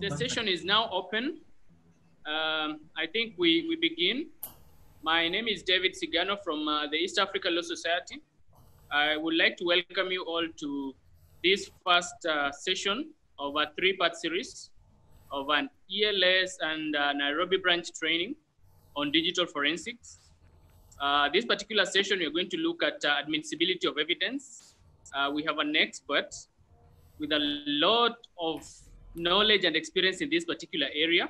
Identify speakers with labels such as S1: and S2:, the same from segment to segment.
S1: the session is now open. Um, I think we, we begin. My name is David Sigano from uh, the East Africa Law Society. I would like to welcome you all to this first uh, session of a three-part series of an ELS and uh, Nairobi branch training on digital forensics. Uh, this particular session, we're going to look at uh, admissibility of evidence. Uh, we have an expert with a lot of knowledge and experience in this particular area.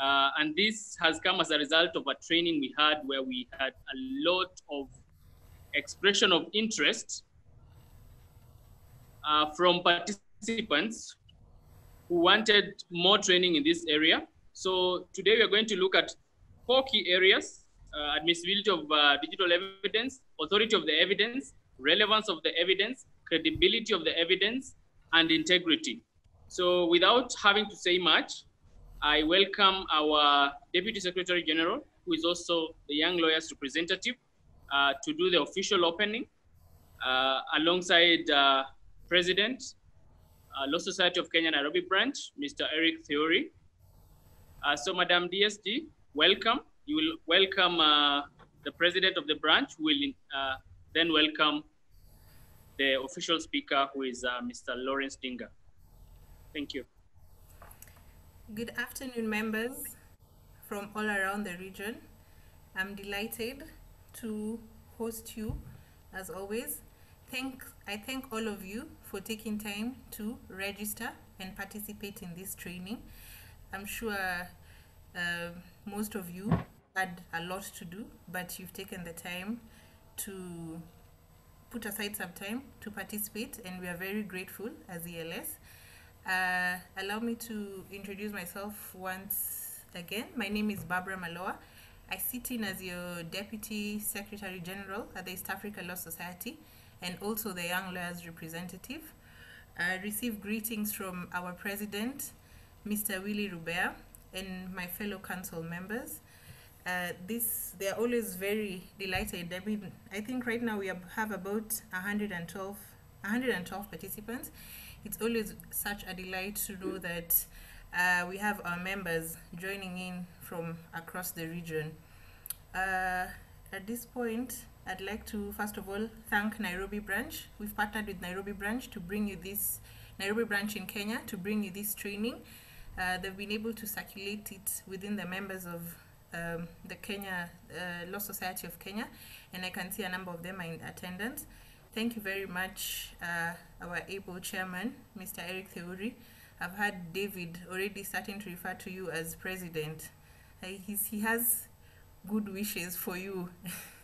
S1: Uh, and this has come as a result of a training we had where we had a lot of expression of interest uh, from participants who wanted more training in this area. So today we are going to look at four key areas, uh, admissibility of uh, digital evidence, authority of the evidence, relevance of the evidence, credibility of the evidence, and integrity. So without having to say much, I welcome our Deputy Secretary General, who is also the Young Lawyers Representative, uh, to do the official opening uh, alongside uh, President, uh, Law Society of Kenya Nairobi branch, Mr. Eric Theuri. Uh, so Madam DSG, welcome. You will welcome uh, the President of the branch, who will then welcome the official speaker, who is Mr. Lawrence Dinga. Thank you.
S2: Good afternoon, members from all around the region. I'm delighted to host you as always. Thank, I thank all of you for taking time to register and participate in this training. I'm sure uh, most of you had a lot to do, but you've taken the time to put aside some time to participate, and we are very grateful as ELS. Uh, allow me to introduce myself once again. My name is Barbara Maloa. I sit in as your Deputy Secretary General at the East Africa Law Society and also the Young Lawyers Representative. I receive greetings from our President, Mr. Willie Rubea, and my fellow council members. Uh, this they are always very delighted. I mean, I think right now we have about 112, 112 participants it's always such a delight to know that uh, we have our members joining in from across the region. Uh, at this point, I'd like to first of all thank Nairobi branch. We've partnered with Nairobi branch to bring you this, Nairobi branch in Kenya to bring you this training. Uh, they've been able to circulate it within the members of um, the Kenya uh, Law Society of Kenya, and I can see a number of them are in attendance. Thank you very much, uh, our able chairman, Mr. Eric Theuri. I've had David already starting to refer to you as president. Uh, he's, he has good wishes for you.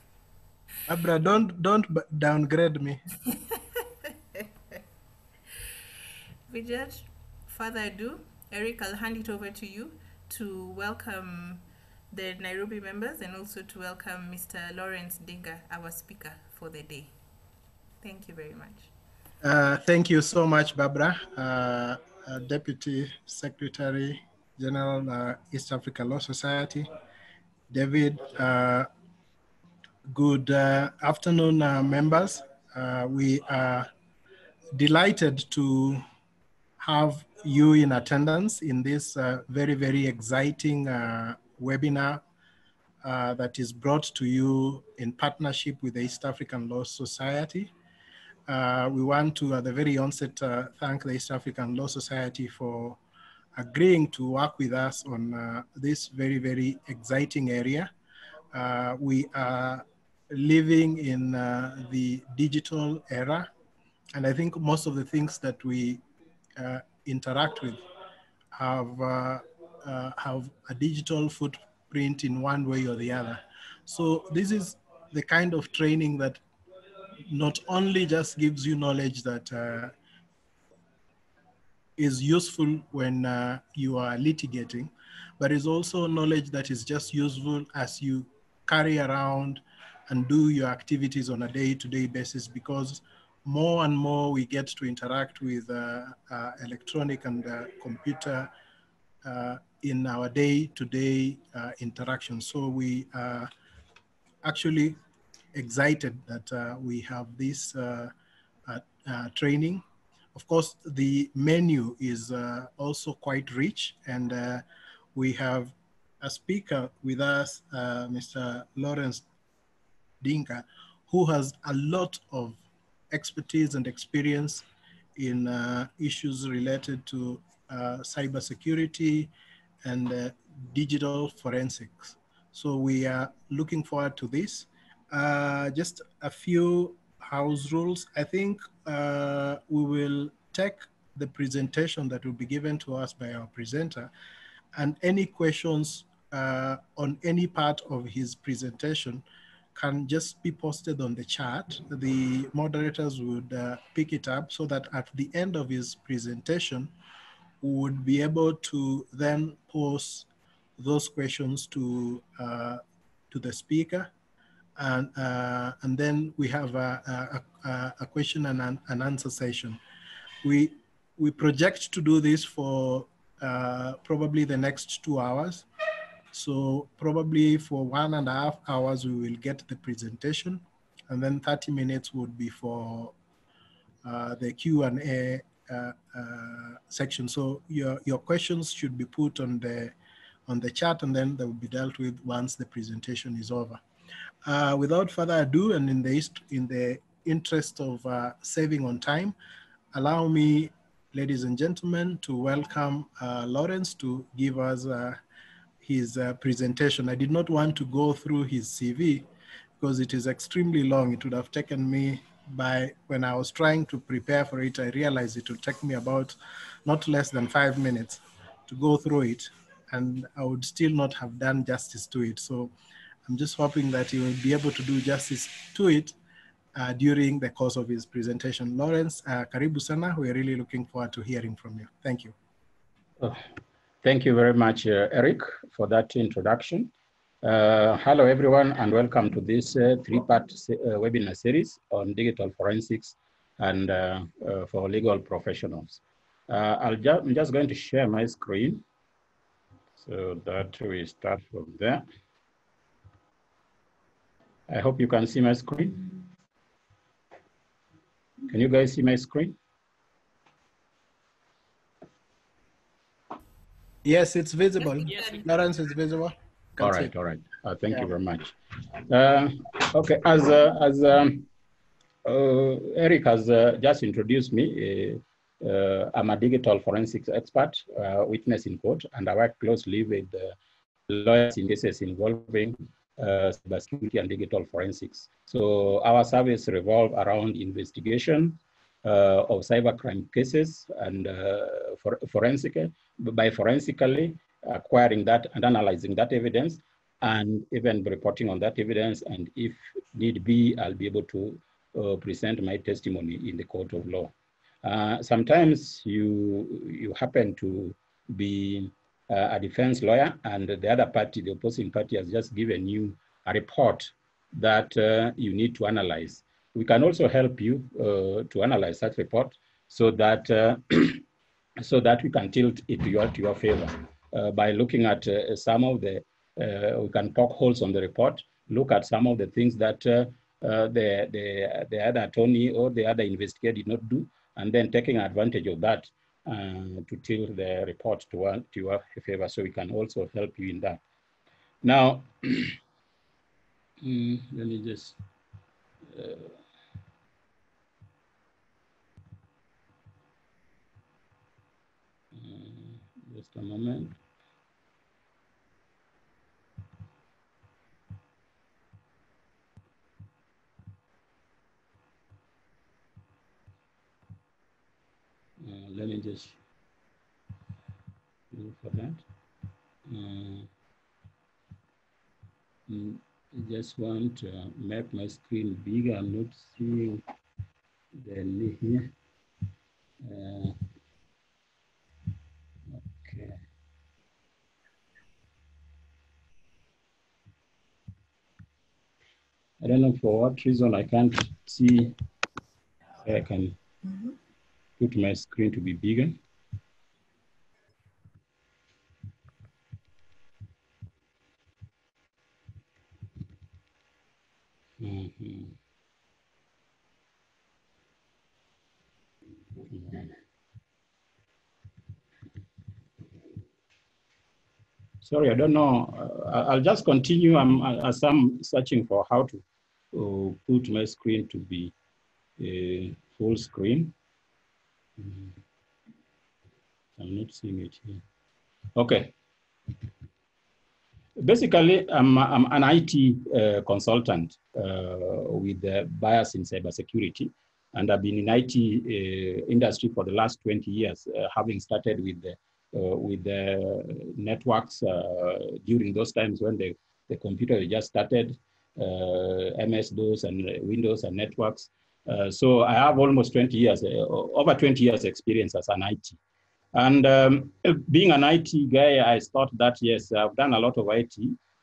S3: Abra, don't don't downgrade me.
S2: Without further ado, Eric, I'll hand it over to you to welcome the Nairobi members and also to welcome Mr. Lawrence Dinga, our speaker for the day. Thank you very much.
S3: Uh, thank you so much, Barbara, uh, uh, Deputy Secretary General, uh, East Africa Law Society. David, uh, good afternoon, members. we are delighted to have you in attendance in this very, very exciting webinar that is brought to you in partnership with the East African Law Society. Uh, we want to, at the very onset, uh, thank the East African Law Society for agreeing to work with us on uh, this very, very exciting area. Uh, we are living in uh, the digital era, and I think most of the things that we uh, interact with have, have a digital footprint in one way or the other. So this is the kind of training that not only just gives you knowledge that uh, is useful when uh, you are litigating, but is also knowledge that is just useful as you carry around and do your activities on a day-to-day -day basis because more and more we get to interact with uh, uh electronic and uh, computer uh, in our day-to-day -day, interaction. So we are actually excited that uh, we have this uh, uh, training. of course, the menu is also quite rich, and we have a speaker with us, Mr. Lawrence Dinka, who has a lot of expertise and experience in uh, issues related to uh, cybersecurity and uh, digital forensics. So we are looking forward to this. Uh, just a few house rules. I think uh, we will take the presentation that will be given to us by our presenter and any questions uh, on any part of his presentation can just be posted on the chat. The moderators would uh, pick it up so that at the end of his presentation, we would be able to then pose those questions to, uh, to the speaker. And, uh, and then we have a, a, a question and an, an, answer session. We, we project to do this for uh, probably the next two hours. So probably for one and a half hours, we will get the presentation and then 30 minutes would be for uh, the Q&A uh, uh, section. So your, your questions should be put on the, on the chat and then they will be dealt with once the presentation is over. Uh, without further ado, and in the, in the interest of uh, saving on time, allow me, ladies and gentlemen, to welcome uh, Lawrence to give us his uh, presentation. I did not want to go through his CV because it is extremely long. It would have taken me by, when I was trying to prepare for it, I realized it would take me about not less than five minutes to go through it. And I would still not have done justice to it. So I'm just hoping that he will be able to do justice to it uh, during the course of his presentation. Lawrence, uh, karibu sana. We're really looking forward to hearing from you. Thank you.
S4: Oh. Thank you very much, uh, Eric, for that introduction. Uh, hello, everyone, and welcome to this uh, three-part se uh, webinar series on digital forensics and uh, for legal professionals. I'll ju I'm just going to share my screen so that we start from there. I hope you can see my screen. Can you guys see my screen?
S3: Yes, it's visible. Yes, Lawrence is visible.
S4: Can all right, all right. Uh, thank yeah. you very much. Uh, okay, as uh, as um, uh, Eric has uh, just introduced me, uh, I'm a digital forensics expert, witness in court, and I work closely with lawyers in cases involving cybersecurity and digital forensics. So our service revolve around investigation, uh, of cybercrime cases and uh, for, forensic, by forensically acquiring that and analyzing that evidence and even reporting on that evidence. And if need be, I'll be able to uh, present my testimony in the court of law. Uh, sometimes you, you happen to be uh, a defense lawyer and the other party, the opposing party has just given you a report that uh, you need to analyze. We can also help you uh, to analyze that report so that uh, so that we can tilt it to your, to your favor uh, by looking at some of the we can poke holes on the report, look at some of the things that uh, the, the, the other attorney or the other investigator did not do, and then taking advantage of that uh, to tilt the report to, uh, to favor. So we can also help you in that. Now, mm, let me just, Just a moment. Uh, let me just look for that. Uh, mm, just want to make my screen bigger. I'm not seeing the link here. Uh, I don't know for what reason I can't see I can mm -hmm put my screen to be bigger. Mm-hmm. Sorry, I don't know. Uh, I'll just continue I'm, as I'm searching for how to uh, put my screen to be uh, full screen. Mm. I'm not seeing it here. Okay. Basically, I'm, I'm an IT uh, consultant uh, with a bias in cybersecurity. And I've been in IT uh, industry for the last 20 years, uh, having started with the, uh, with the networks uh, during those times when the, the computer just started, MS-DOS and Windows and networks. So I have almost 20 years, over 20 years experience as an IT. And um, being an IT guy, I thought that, yes, I've done a lot of IT.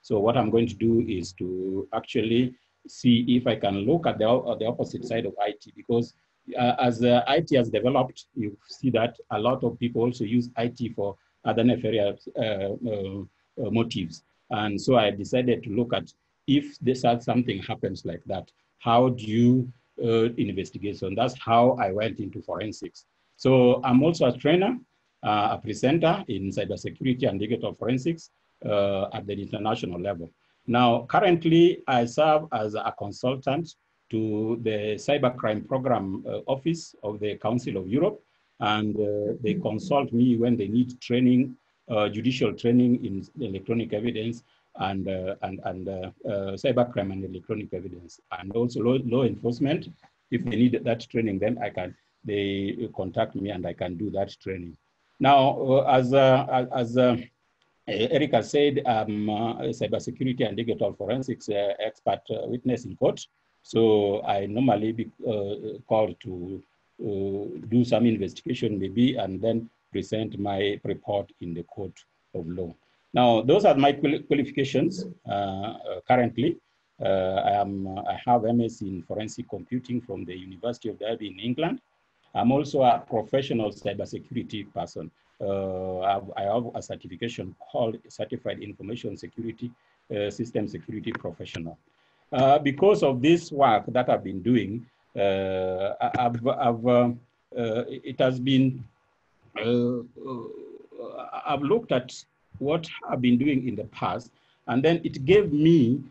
S4: So what I'm going to do is to actually see if I can look at the, uh, the opposite side of IT because uh, as uh, IT has developed, you see that a lot of people also use IT for other nefarious uh, uh, uh, motives. And so I decided to look at if this something happens like that, how do you investigate? So that's how I went into forensics. So I'm also a trainer uh, a presenter in cybersecurity and digital forensics uh, at the international level. Now, currently, I serve as a consultant to the Cybercrime Program uh, Office of the Council of Europe, and uh, they consult me when they need training, uh, judicial training in electronic evidence and, uh, and, and cybercrime and electronic evidence, and also law, law enforcement. If they need that training, then I can, they contact me and I can do that training. Now, uh, as, uh, as uh, Erica said, I'm a cybersecurity and digital forensics expert witness in court. So I normally be called to do some investigation maybe and then present my report in the court of law. Now, those are my qualifications uh, currently. Uh, I, am, I have MS in forensic computing from the University of Derby in England. I'm also a professional cybersecurity person. Uh, I have a certification called Certified Information Security uh, System Security Professional. Uh, because of this work that I've been doing, uh, I've, I've it has been, I've looked at what I've been doing in the past, and then it gave me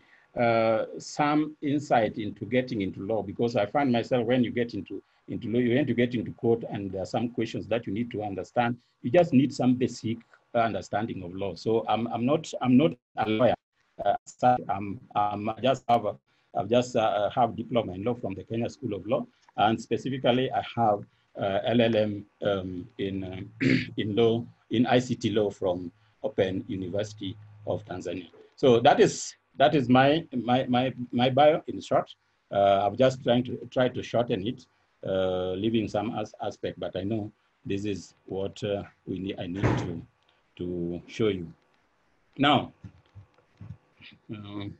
S4: some insight into getting into law because I find myself when you get into into law, you want to get into court and there are some questions that you need to understand. You just need some basic understanding of law. So I'm, I'm not I'm not a lawyer. Uh, I'm, I'm I just have a, I've just uh, have diploma in law from the Kenya School of Law, and specifically I have uh, LLM um, in uh, in law in ICT law from Open University of Tanzania. So that is that is my my my my bio in short. Uh, I'm just trying to try to shorten it uh, leaving some as aspect, but I know this is what uh, we need, I need to, to show you. Now, um,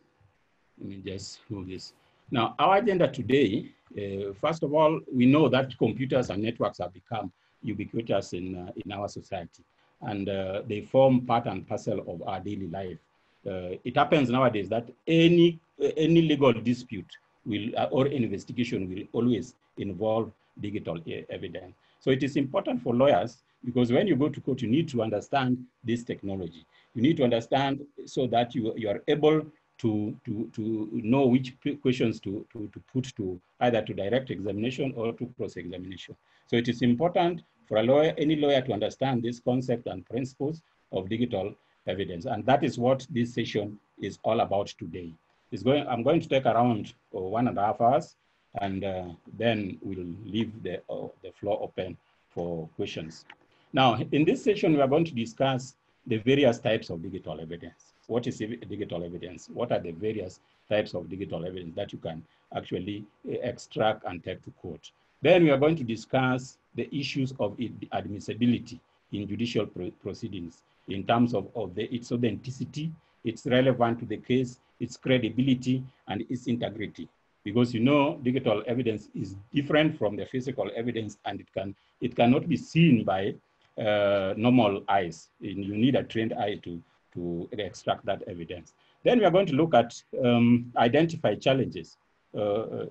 S4: let me just move this. Now, our agenda today, uh, first of all, we know that computers and networks have become ubiquitous in, uh, in our society, and uh, they form part and parcel of our daily life. Uh, it happens nowadays that any, any legal dispute will, uh, or investigation will always involve digital evidence. So it is important for lawyers because when you go to court, you need to understand this technology. You need to understand so that you, you are able to, to, to know which questions to, to, to put to either to direct examination or to cross-examination. So it is important for lawyer, any lawyer to understand this concept and principles of digital evidence. And that is what this session is all about today. It's going, I'm going to take around uh, one and a half hours and uh, then we'll leave the, uh, the floor open for questions. Now, in this session, we are going to discuss the various types of digital evidence. What is digital evidence? What are the various types of digital evidence that you can actually uh, extract and take to court? Then we are going to discuss the issues of admissibility in judicial pro proceedings in terms of, of the, its authenticity, its relevant to the case, its credibility, and its integrity because you know digital evidence is different from the physical evidence and it can it cannot be seen by uh, normal eyes. You need a trained eye to to extract that evidence. Then we are going to look at um, identify challenges. Uh, uh,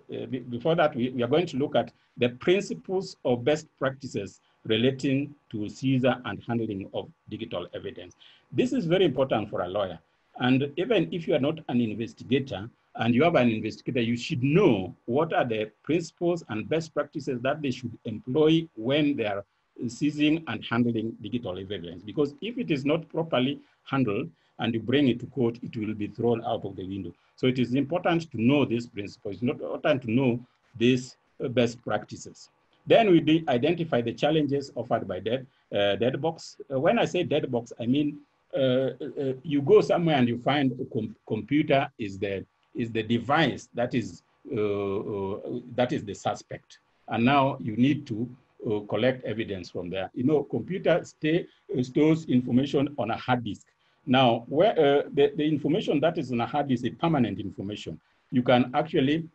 S4: before that, we, we, are going to look at the principles or best practices relating to seizure and handling of digital evidence. This is very important for a lawyer. And even if you are not an investigator and you have an investigator, you should know what are the principles and best practices that they should employ when they are seizing and handling digital evidence. Because if it is not properly handled and you bring it to court, it will be thrown out of the window. So it is important to know these principles. It's not important to know these best practices. Then we identify the challenges offered by dead, uh, Deadbox. Uh, when I say dead box, I mean uh, uh, you go somewhere and you find a com computer is the is the device that is uh, uh, that is the suspect, and now you need to collect evidence from there. You know, computer stay, stores information on a hard disk. Now, where the, the information that is in a hard is permanent information. You can actually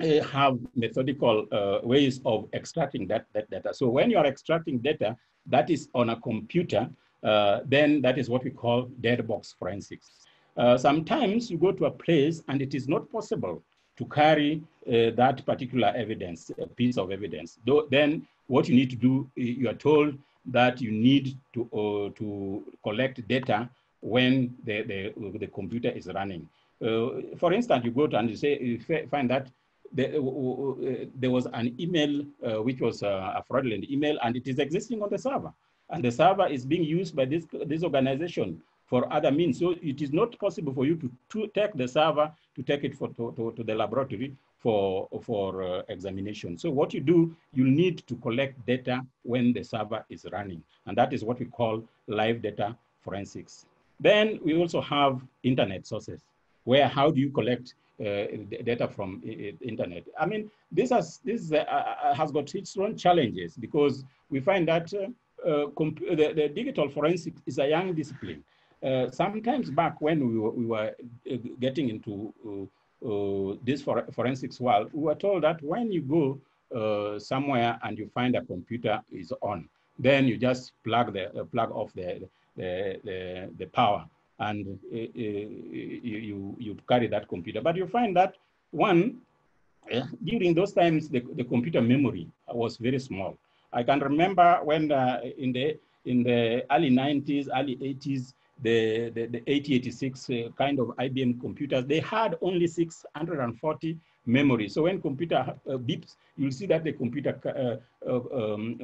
S4: uh, have methodical uh, ways of extracting that, that data. So when you are extracting data that is on a computer, uh, then that is what we call dead box forensics. Uh, sometimes you go to a place and it is not possible to carry uh, that particular evidence, a piece of evidence. Though, then what you need to do, you are told that you need to, uh, to collect data when the, the, the computer is running. Uh, for instance, you go to and you say, you find that there, uh, there was an email which was a fraudulent email and it is existing on the server and the server is being used by this, this organization for other means. So it is not possible for you to, to take the server, to take it for, to, to, to the laboratory for, for uh, examination. So what you do, you need to collect data when the server is running. And that is what we call live data forensics. Then we also have internet sources, where how do you collect uh, data from internet? I mean, this has, this uh, uh, has got its own challenges because we find that uh, uh, the, the, digital forensics is a young discipline. Uh, sometimes back when we were, we were uh, getting into uh, uh, this for, forensics world, we were told that when you go uh, somewhere and you find a computer is on, then you just plug the plug off the the, the, the power and you, you, you carry that computer. But you find that one, during those times, the, the computer memory was very small. I can remember when uh, in the in the early 90s, early 80s, the, the, the 8086 uh, kind of IBM computers, they had only 640 memory. So when computer uh, beeps, you'll see that the computer uh, uh, um,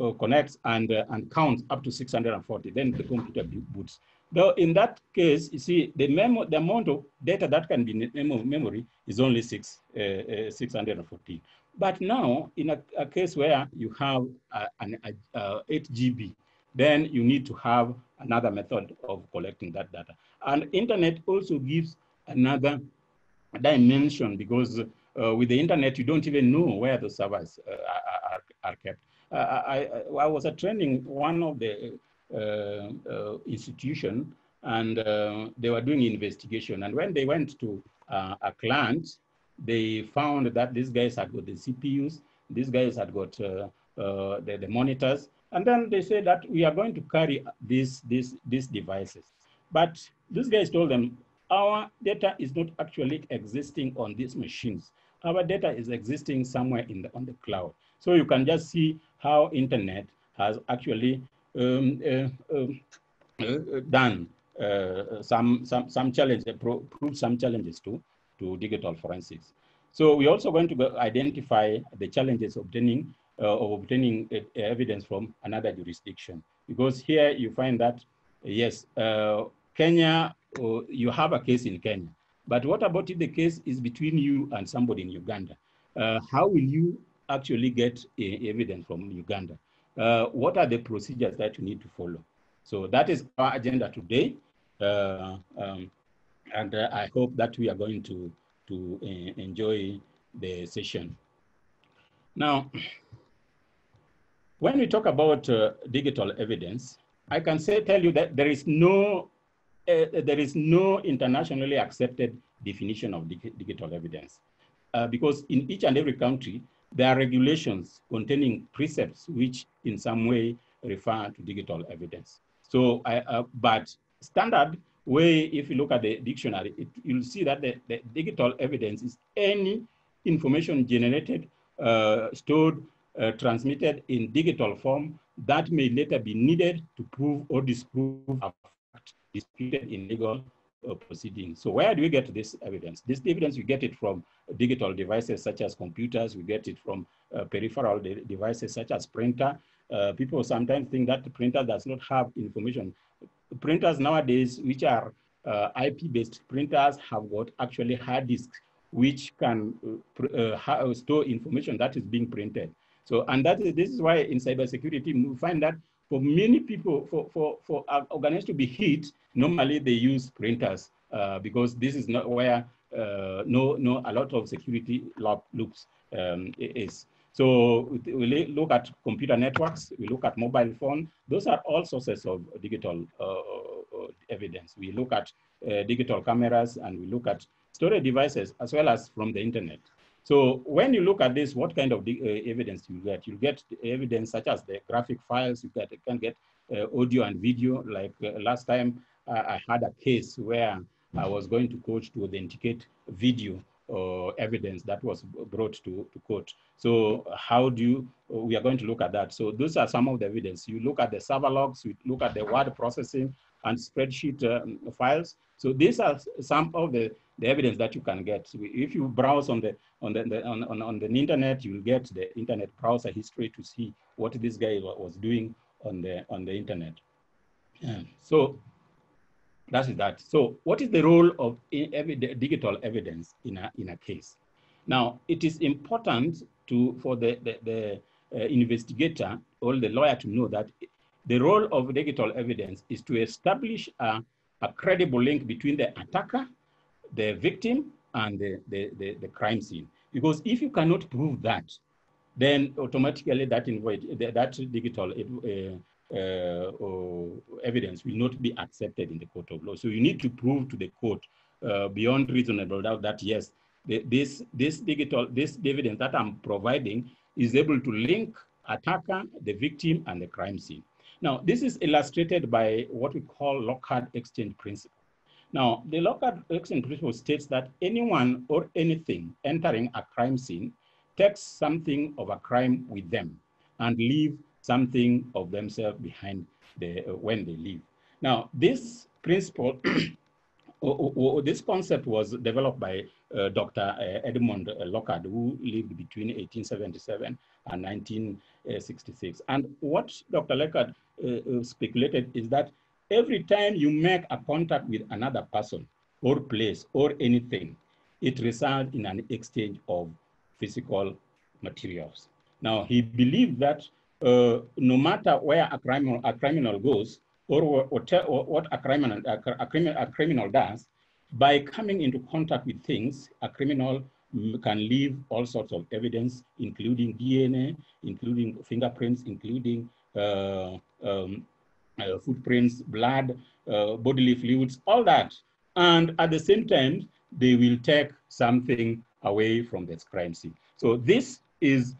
S4: uh, connects and, and counts up to 640. Then the computer boots. Though in that case, you see, the, memo the amount of data that can be in memory is only six, 614. But now, in a, a case where you have uh, an uh, 8 GB, then you need to have another method of collecting that data. And internet also gives another dimension because uh, with the internet, you don't even know where the servers uh, are, are, kept. Uh, I, I, was attending one of the uh, institution and they were doing investigation. And when they went to a client, they found that these guys had got the CPUs, these guys had got uh, uh, the, the, monitors, and then they said that we are going to carry these, these, these devices. But these guys told them, our data is not actually existing on these machines. Our data is existing somewhere in the, on the cloud. So you can just see how internet has actually um, uh, um, uh, done uh, some, some, some challenges, proved some challenges too to digital forensics. So we're also going to identify the challenges of obtaining, uh, of obtaining uh, evidence from another jurisdiction. Because here you find that, yes, uh, Kenya, uh, you have a case in Kenya. But what about if the case is between you and somebody in Uganda? Uh, how will you actually get uh, evidence from Uganda? what are the procedures that you need to follow? So that is our agenda today. Um, and uh, I hope that we are going to, to uh, enjoy the session. Now, when we talk about uh, digital evidence, I can say, tell you that there is no, uh, there is no internationally accepted definition of dig digital evidence. Uh, because in each and every country, there are regulations containing precepts which in some way refer to digital evidence. So, I, uh, but standard way, if you look at the dictionary, it, you'll see that the, the, digital evidence is any information generated, uh, stored, uh, transmitted in digital form that may later be needed to prove or disprove a fact disputed in legal uh, proceedings. So where do we get this evidence? This evidence, we get it from digital devices such as computers, we get it from uh, peripheral de devices such as printer. Uh, people sometimes think that the printer does not have information. Printers nowadays, which are uh, IP-based printers, have got actually hard disks which can uh, store information that is being printed. So, and that is, this is why in cybersecurity, we find that for many people, for, for, for organizations to be hit, normally they use printers uh, because this is not where uh, no, no, a lot of security loops um, is. So we look at computer networks, we look at mobile phone. Those are all sources of digital uh, uh evidence. We look at uh, digital cameras and we look at storage devices as well as from the internet. So when you look at this, what kind of uh, evidence you get? You get evidence such as the graphic files, you, get, you can get uh, audio and video. Like uh, last time, I had a case where I was going to court to authenticate video uh, evidence that was brought to, to court. So how do you, we are going to look at that. So those are some of the evidence. You look at the server logs, you look at the word processing and spreadsheet um, files. So these are some of the, the evidence that you can get. If you browse on the, on the, the on, on, on, the internet, you'll get the internet browser history to see what this guy was doing on the, on the internet. Yeah. So that is that. So what is the role of digital evidence in a, in a case? Now, it is important to, for the, the, the uh, investigator or the lawyer to know that the role of digital evidence is to establish a, a credible link between the attacker, the victim, and the, the, the, the, crime scene. Because if you cannot prove that, then automatically that, invite, that digital uh, uh, evidence will not be accepted in the court of law. So you need to prove to the court uh, beyond reasonable doubt that yes, the, this, this digital, this evidence that I'm providing is able to link attacker, the victim, and the crime scene. Now, this is illustrated by what we call Locard exchange principle. Now, the Locard exchange principle states that anyone or anything entering a crime scene takes something of a crime with them and leave something of themselves behind the, uh, when they leave. Now, this principle, this concept was developed by uh, Dr. Uh, Edmond Locard, who lived between 1877 and 1966. And what Dr. Lockhart uh, speculated is that every time you make a contact with another person or place or anything, it results in an exchange of physical materials. Now, he believed that uh, no matter where a criminal, a criminal goes or, or, or what a criminal, a, a, criminal, does, by coming into contact with things, a criminal can leave all sorts of evidence, including DNA, including fingerprints, including uh, um, uh, footprints, blood, uh, bodily fluids, all that. And at the same time, they will take something away from the crime scene. So this is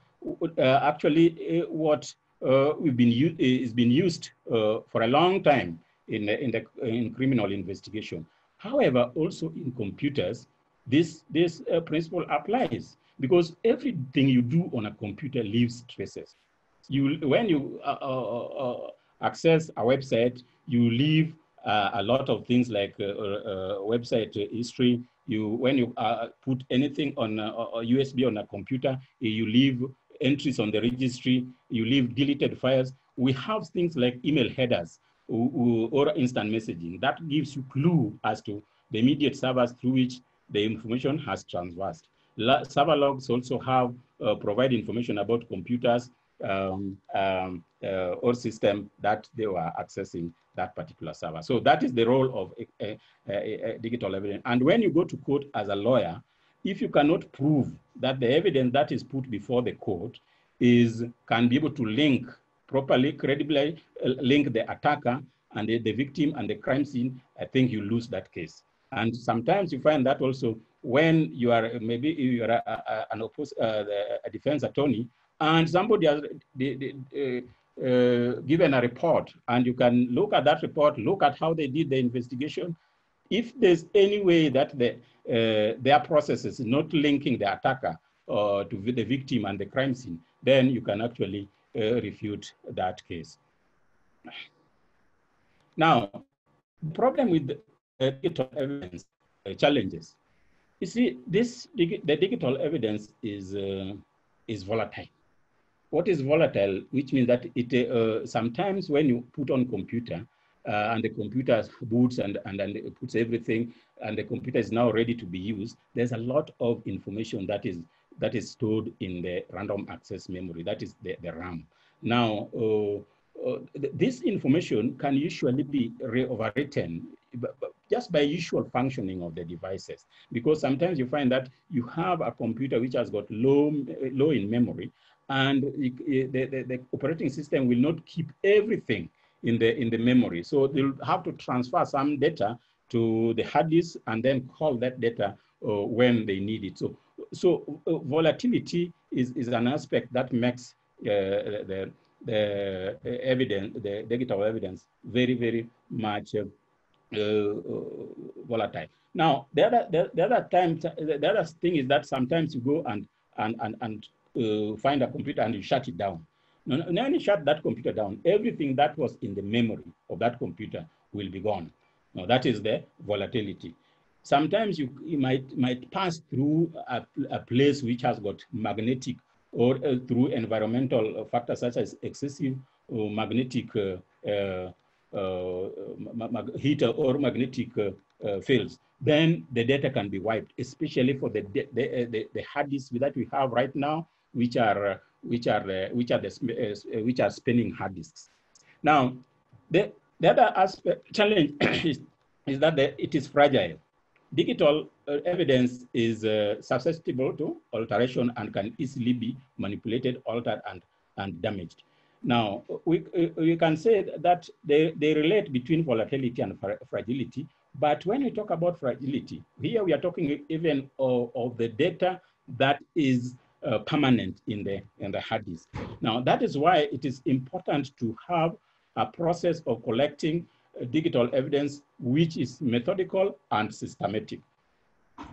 S4: uh, actually uh, what Uh, we've been eh, is been used uh, for a long time in uh, in the in criminal investigation. However, also in computers, this this principle applies because everything you do on a computer leaves traces. You when you access a website, you leave uh, a lot of things like uh, uh, website history. You when you put anything on a, a, USB on a computer, eh, you leave entries on the registry, you leave deleted files. We have things like email headers or instant messaging. That gives you clue as to the immediate servers through which the information has transversed. La server logs also have uh, provide information about computers um, um, uh, or system that they were accessing that particular server. So that is the role of a, a, a digital evidence. And when you go to court as a lawyer, if you cannot prove that the evidence that is put before the court is can be able to link properly, credibly uh, link the attacker and the, the victim and the crime scene, I think you lose that case. And sometimes you find that also when you are maybe you are a, a, an oppose, uh, a defense attorney and somebody has uh, uh, given a report and you can look at that report, look at how they did the investigation. If there's any way that the, uh, their process is not linking the attacker uh, to the victim and the crime scene, then you can actually uh, refute that case. Now, the problem with the digital evidence uh, challenges, you see, this the digital evidence is uh, is volatile. What is volatile? Which means that it uh, sometimes when you put on computer uh, and the computer boots and, and and puts everything and the computer is now ready to be used, there's a lot of information that is that is stored in the random access memory. That is the, the RAM. Now, uh, uh, this information can usually be overwritten just by usual functioning of the devices. Because sometimes you find that you have a computer which has got low, low in memory and the, the, the operating system will not keep everything in the, in the memory. So they'll have to transfer some data to the hard disk and then call that data uh, when they need it. So, so uh, volatility is, is an aspect that makes uh, the, the evidence, the digital evidence, very, very much uh, uh, volatile. Now, the other, the, the other time, the other thing is that sometimes you go and, and, and, and uh, find a computer and you shut it down. Now, when you shut that computer down, everything that was in the memory of that computer will be gone. Now, that is the volatility. Sometimes you, you might, might pass through a, a place which has got magnetic or uh, through environmental factors such as excessive uh, magnetic uh, uh, uh heat or magnetic fields, then the data can be wiped, especially for the, the, the, the hard disks that we have right now, which are, which are, which are, the, which are spinning hard disks. Now, the, the other aspect, challenge is, is that the, it is fragile digital uh, evidence is uh, susceptible to alteration and can easily be manipulated, altered, and, and damaged. Now, we, uh, we can say that they, they relate between volatility and fragility, but when we talk about fragility, here we are talking even of, of the data that is uh, permanent in the, in the hard disk. Now, that is why it is important to have a process of collecting digital evidence which is methodical and systematic.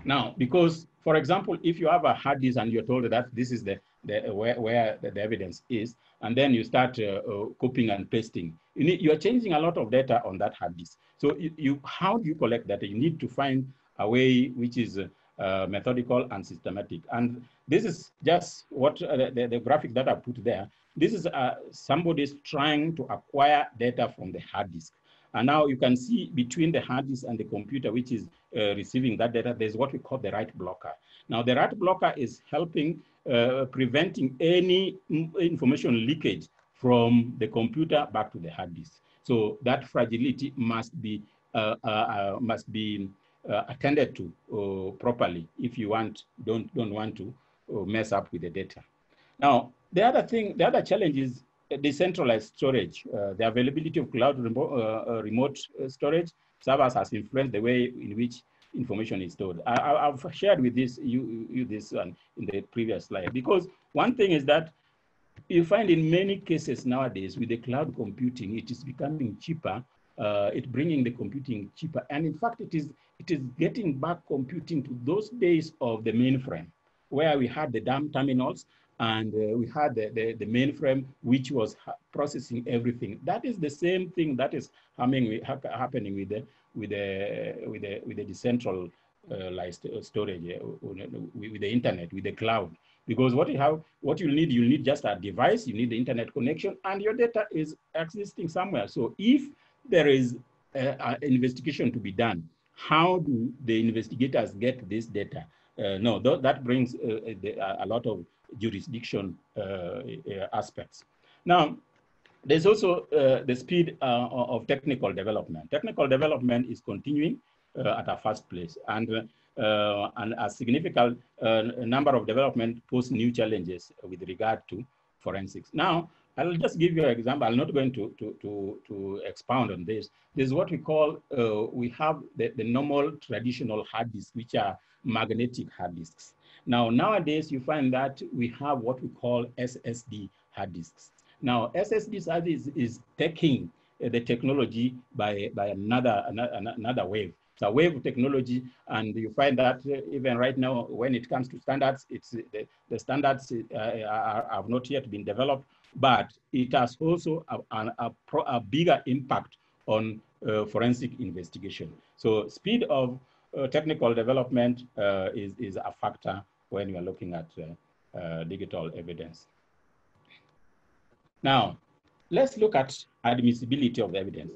S4: Now, because, for example, if you have a hard disk and you're told that this is the, the where, where the, the evidence is, and then you start uh, uh, copying and pasting, you need, you're changing a lot of data on that hard disk. So you, you, how do you collect data? You need to find a way which is uh, methodical and systematic. And this is just what uh, the, the, graphic that I put there. This is uh, somebody's trying to acquire data from the hard disk. And now you can see between the hard disk and the computer, which is uh, receiving that data, there's what we call the write blocker. Now the write blocker is helping uh, preventing any information leakage from the computer back to the hard disk. So that fragility must be uh, uh, must be uh, attended to properly if you want don't don't want to mess up with the data. Now the other thing, the other challenge is decentralized storage, uh, the availability of cloud remote, uh, uh, remote storage servers has influenced the way in which information is stored. I, have shared with this you, you this one in the previous slide because one thing is that you find in many cases nowadays with the cloud computing, it is becoming cheaper. Uh, it's bringing the computing cheaper, and in fact, it is it is getting back computing to those days of the mainframe, where we had the dumb terminals and uh, we had the, the, the, mainframe which was processing everything. That is the same thing that is happening, happening with the with the with the with the decentralized uh, storage uh, with the internet, with the cloud. Because what you have, what you need, you need just a device, you need the internet connection, and your data is existing somewhere. So if there is an investigation to be done, how do the investigators get this data? Uh, no, th that brings uh, the, a lot of jurisdiction uh, uh, aspects. Now, there's also uh, the speed of technical development. Technical development is continuing at a fast place, and uh, and a significant uh, number of development pose new challenges with regard to forensics. Now, I'll just give you an example. I'm not going to, to, to, to expound on this. This is what we call, uh, we have the, the normal traditional hard disks, which are magnetic hard disks. Now, nowadays, you find that we have what we call SSD hard disks. Now, SSD hard disk is taking uh, the technology by, by another, another, another wave. it's a wave of technology, and you find that uh, even right now, when it comes to standards, it's the, the standards uh, are, have not yet been developed, but it has also a, a, a, a bigger impact on uh, forensic investigation. So speed of uh, technical development uh, is, is a factor when you are looking at uh, digital evidence. Now, let's look at admissibility of the evidence.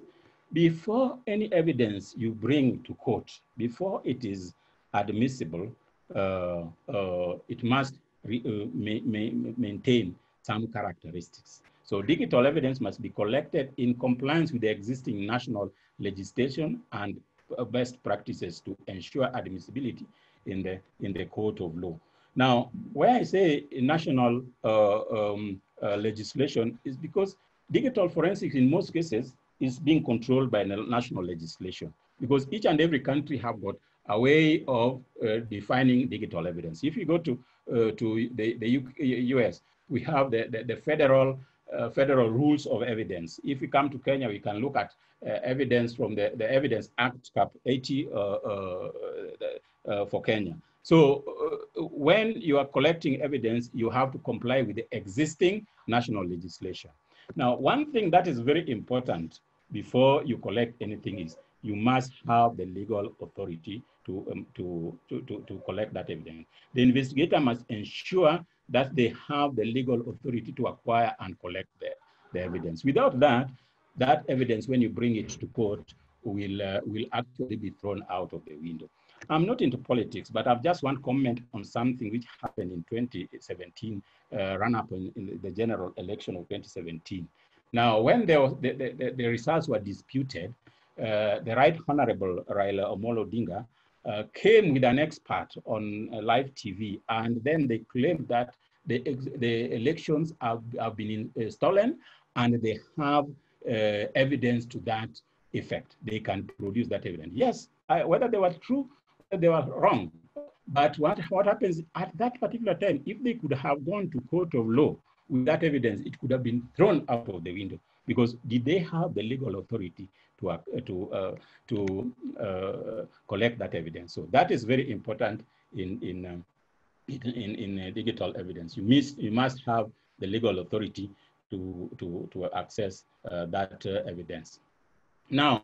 S4: Before any evidence you bring to court, before it is admissible, uh, uh, it must re, uh, ma ma maintain some characteristics. So digital evidence must be collected in compliance with the existing national legislation and best practices to ensure admissibility in the, in the court of law. Now, where I say national uh, um, uh, legislation is because digital forensics in most cases is being controlled by national legislation because each and every country have got a way of uh, defining digital evidence. If you go to, uh, to the, the US, we have the, the, the federal, uh, federal rules of evidence. If we come to Kenya, we can look at uh, evidence from the, the Evidence Act Cap 80 uh, uh, for Kenya. So when you are collecting evidence, you have to comply with the existing national legislation. Now, one thing that is very important before you collect anything is you must have the legal authority to, um, to, to, to, to, collect that evidence. The investigator must ensure that they have the legal authority to acquire and collect the, the evidence. Without that, that evidence, when you bring it to court, will, uh, will actually be thrown out of the window. I'm not into politics, but I've just one comment on something which happened in 2017, uh, run up in, in, the general election of 2017. Now, when the, the, the, the results were disputed, uh, the Right Honorable Raila Amolo Odinga uh, came with an expert on uh, live TV, and then they claimed that the, the elections have, have been uh, stolen and they have uh, evidence to that effect. They can produce that evidence. Yes, I, whether they were true, they were wrong. But what, what happens at that particular time, if they could have gone to court of law with that evidence, it could have been thrown out of the window because did they have the legal authority to, uh, to, uh, to uh, collect that evidence? So that is very important in, in, um, in, in uh, digital evidence. You, miss, you must have the legal authority to, to, to access uh, that uh, evidence. Now,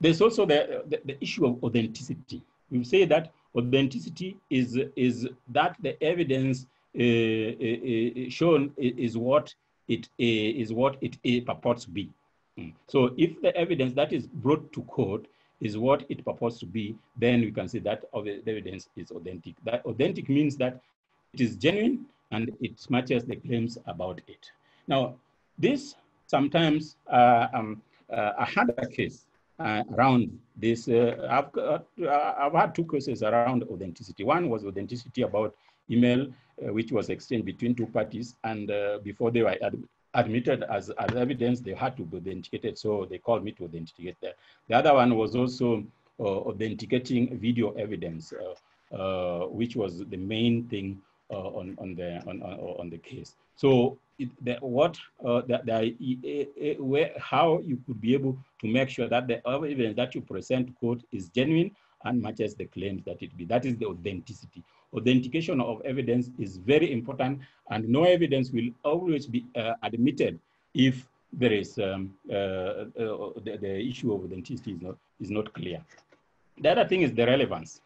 S4: there's also the, the, the, issue of authenticity. We say that authenticity is, is that the evidence uh, uh, shown is what it is what it purports to be. Mm. So if the evidence that is brought to court is what it purports to be, then we can say that the evidence is authentic. That authentic means that it is genuine and it matches the claims about it. Now, this sometimes, uh, um, uh, I had a case uh, around this. Uh, I've, uh, I've had two cases around authenticity. One was authenticity about email, uh, which was exchanged between two parties. And before they were ad admitted as, as evidence, they had to be authenticated. So they called me to authenticate that. The other one was also authenticating video evidence, which was the main thing on, on, the, on, on the case. So it, the, what uh, the, the, uh, where, how you could be able to make sure that the evidence that you present to court is genuine and matches the claims that it be. That is the authenticity. Authentication of evidence is very important and no evidence will always be uh, admitted if there is um, uh, uh, the, the, issue of authenticity is not, is not clear. The other thing is the relevance.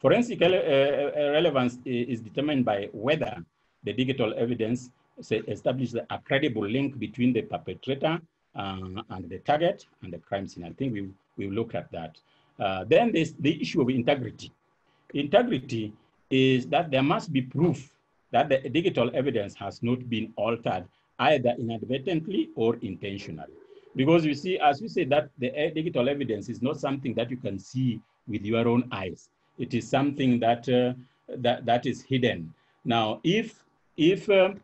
S4: Forensic uh, relevance is determined by whether the digital evidence say, establish a credible link between the perpetrator uh, and the target and the crime scene. I think we we look at that. Uh, then there's the issue of integrity. Integrity is that there must be proof that the digital evidence has not been altered either inadvertently or intentionally. Because you see, as we say that the digital evidence is not something that you can see with your own eyes. It is something that, uh, that, that is hidden. Now, if, if um,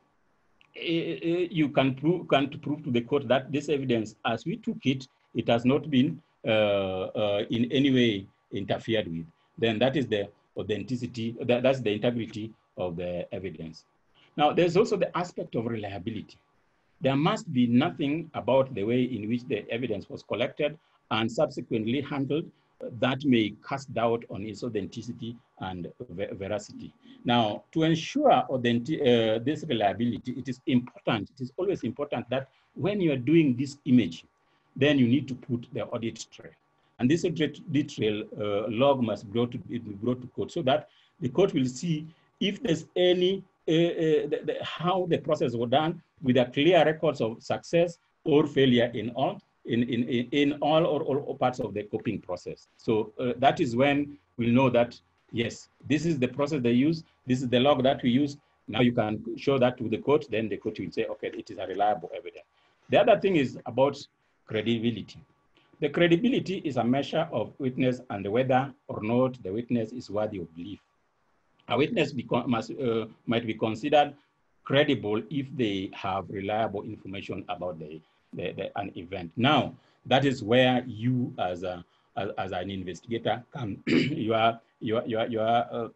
S4: you can prove, can prove to the court that this evidence, as we took it, it has not been uh, uh, in any way interfered with, then that is the authenticity, that, that's the integrity of the evidence. Now, there's also the aspect of reliability. There must be nothing about the way in which the evidence was collected and subsequently handled that may cast doubt on its authenticity and ver veracity. Now, to ensure uh, this reliability, it is important, it is always important that when you are doing this image, then you need to put the audit trail. And this audit trail uh, log must be brought to, be brought to court so that the court will see if there's any, uh, uh, the, the, how the process was done with a clear records of success or failure in all, in, in, in all or all parts of the coping process. So uh, that is when we'll know that, yes, this is the process they use, this is the log that we use. Now you can show that to the court, then the court will say, okay, it is a reliable evidence. The other thing is about credibility. The credibility is a measure of witness and whether or not the witness is worthy of belief. A witness must, uh, might be considered credible if they have reliable information about the, the, the, an event. Now, that is where you as, a, as, as an investigator come, your, your, your, your uh,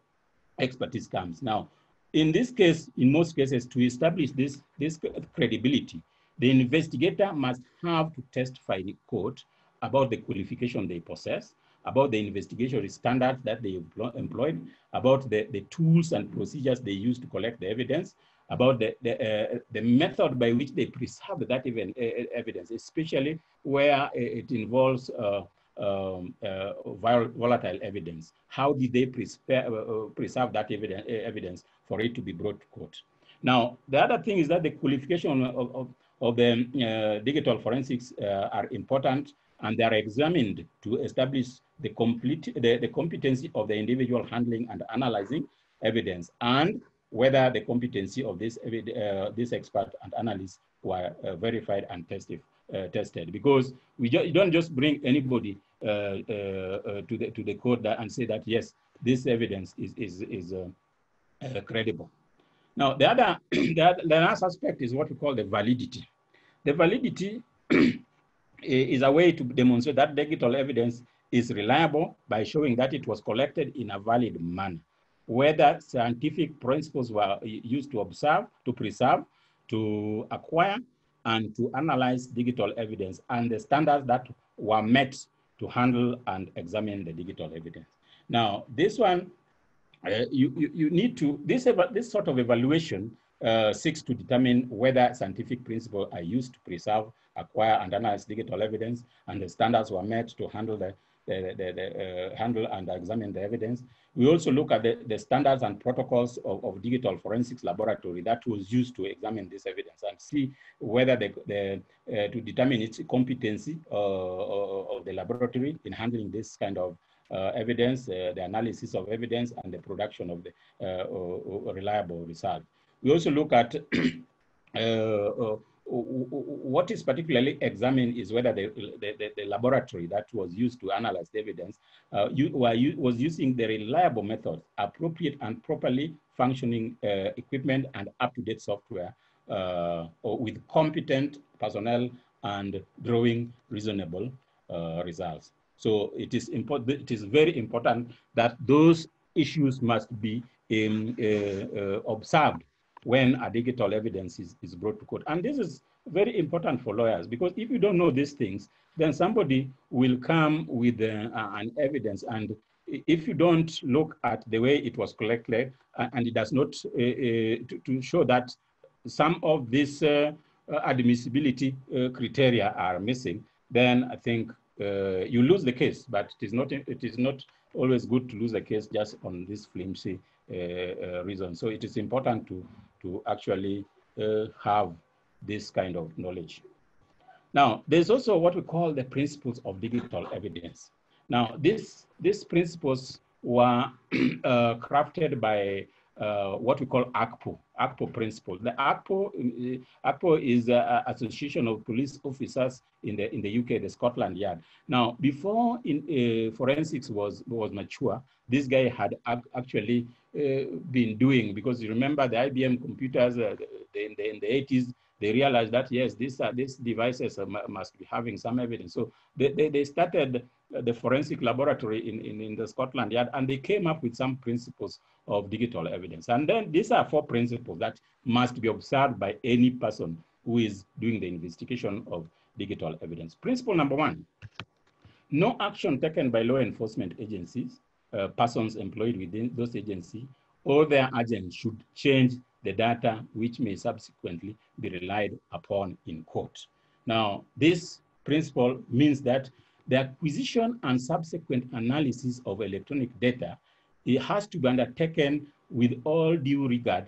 S4: expertise comes. Now, in this case, in most cases, to establish this, this credibility, the investigator must have to testify in court about the qualification they possess, about the investigation standards that they employed, about the, the tools and procedures they use to collect the evidence, about the, the, uh, the method by which they preserve that even, uh, evidence, especially where it involves uh, um, uh, volatile evidence. How did they uh, preserve that evidence, evidence for it to be brought to court? Now, the other thing is that the qualification of, of, of the uh, digital forensics are important and they are examined to establish the, complete, the, the competency of the individual handling and analyzing evidence and whether the competency of this, uh, this expert and analyst were uh, verified and tested, uh, tested. Because we ju don't just bring anybody uh, uh, uh, to, the, to the court and say that, yes, this evidence is, is, is credible. Now, the other, the other, aspect is what we call the validity. The validity is a way to demonstrate that digital evidence is reliable by showing that it was collected in a valid manner. Whether scientific principles were used to observe, to preserve, to acquire, and to analyze digital evidence, and the standards that were met to handle and examine the digital evidence. Now, this one, uh, you, you, you, need to, this, this sort of evaluation uh, seeks to determine whether scientific principles are used to preserve acquire and analyze digital evidence, and the standards were met to handle the, the, the, the uh, handle and examine the evidence. We also look at the, the standards and protocols of, of, digital forensics laboratory that was used to examine this evidence and see whether the, the uh, to determine its competency uh, of the laboratory in handling this kind of uh, evidence, uh, the analysis of evidence, and the production of the uh, reliable result. We also look at what is particularly examined is whether the, the, the, laboratory that was used to analyze the evidence uh, you, was using the reliable methods, appropriate and properly functioning uh, equipment and up-to-date software uh, with competent personnel and drawing reasonable uh, results. So it is important. It is very important that those issues must be um, uh, uh, observed when a digital evidence is, is brought to court. And this is very important for lawyers because if you don't know these things, then somebody will come with uh, an evidence. And if you don't look at the way it was collected uh, and it does not uh, uh to, to, show that some of these uh, uh, admissibility criteria are missing, then I think you lose the case. But it is not it is not always good to lose the case just on this flimsy reason. So it is important to to actually uh, have this kind of knowledge. Now, there's also what we call the principles of digital evidence. Now, this, these principles were uh, crafted by uh, what we call ACPO, ACPO principle. The ACPO, uh, ACPO is an association of police officers in the in the UK, the Scotland Yard. Now, before in, uh, forensics was was mature, this guy had actually uh, been doing because you remember the IBM computers uh, in, the, in the 80s they realized that yes, these are these devices must be having some evidence. So they, they, they started the forensic laboratory in, in, in, the Scotland Yard and they came up with some principles of digital evidence. And then these are four principles that must be observed by any person who is doing the investigation of digital evidence. Principle number one, no action taken by law enforcement agencies, uh, persons employed within those agencies, or their agents should change the data which may subsequently be relied upon in court. Now, this principle means that the acquisition and subsequent analysis of electronic data it has to be undertaken with all due regard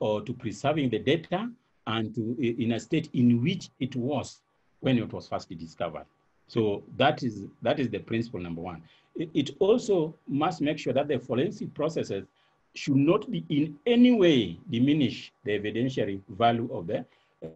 S4: or to preserving the data and to in a state in which it was when it was first discovered. So that is that is the principle number one. It, it also must make sure that the forensic processes should not be in any way diminish the evidentiary value of the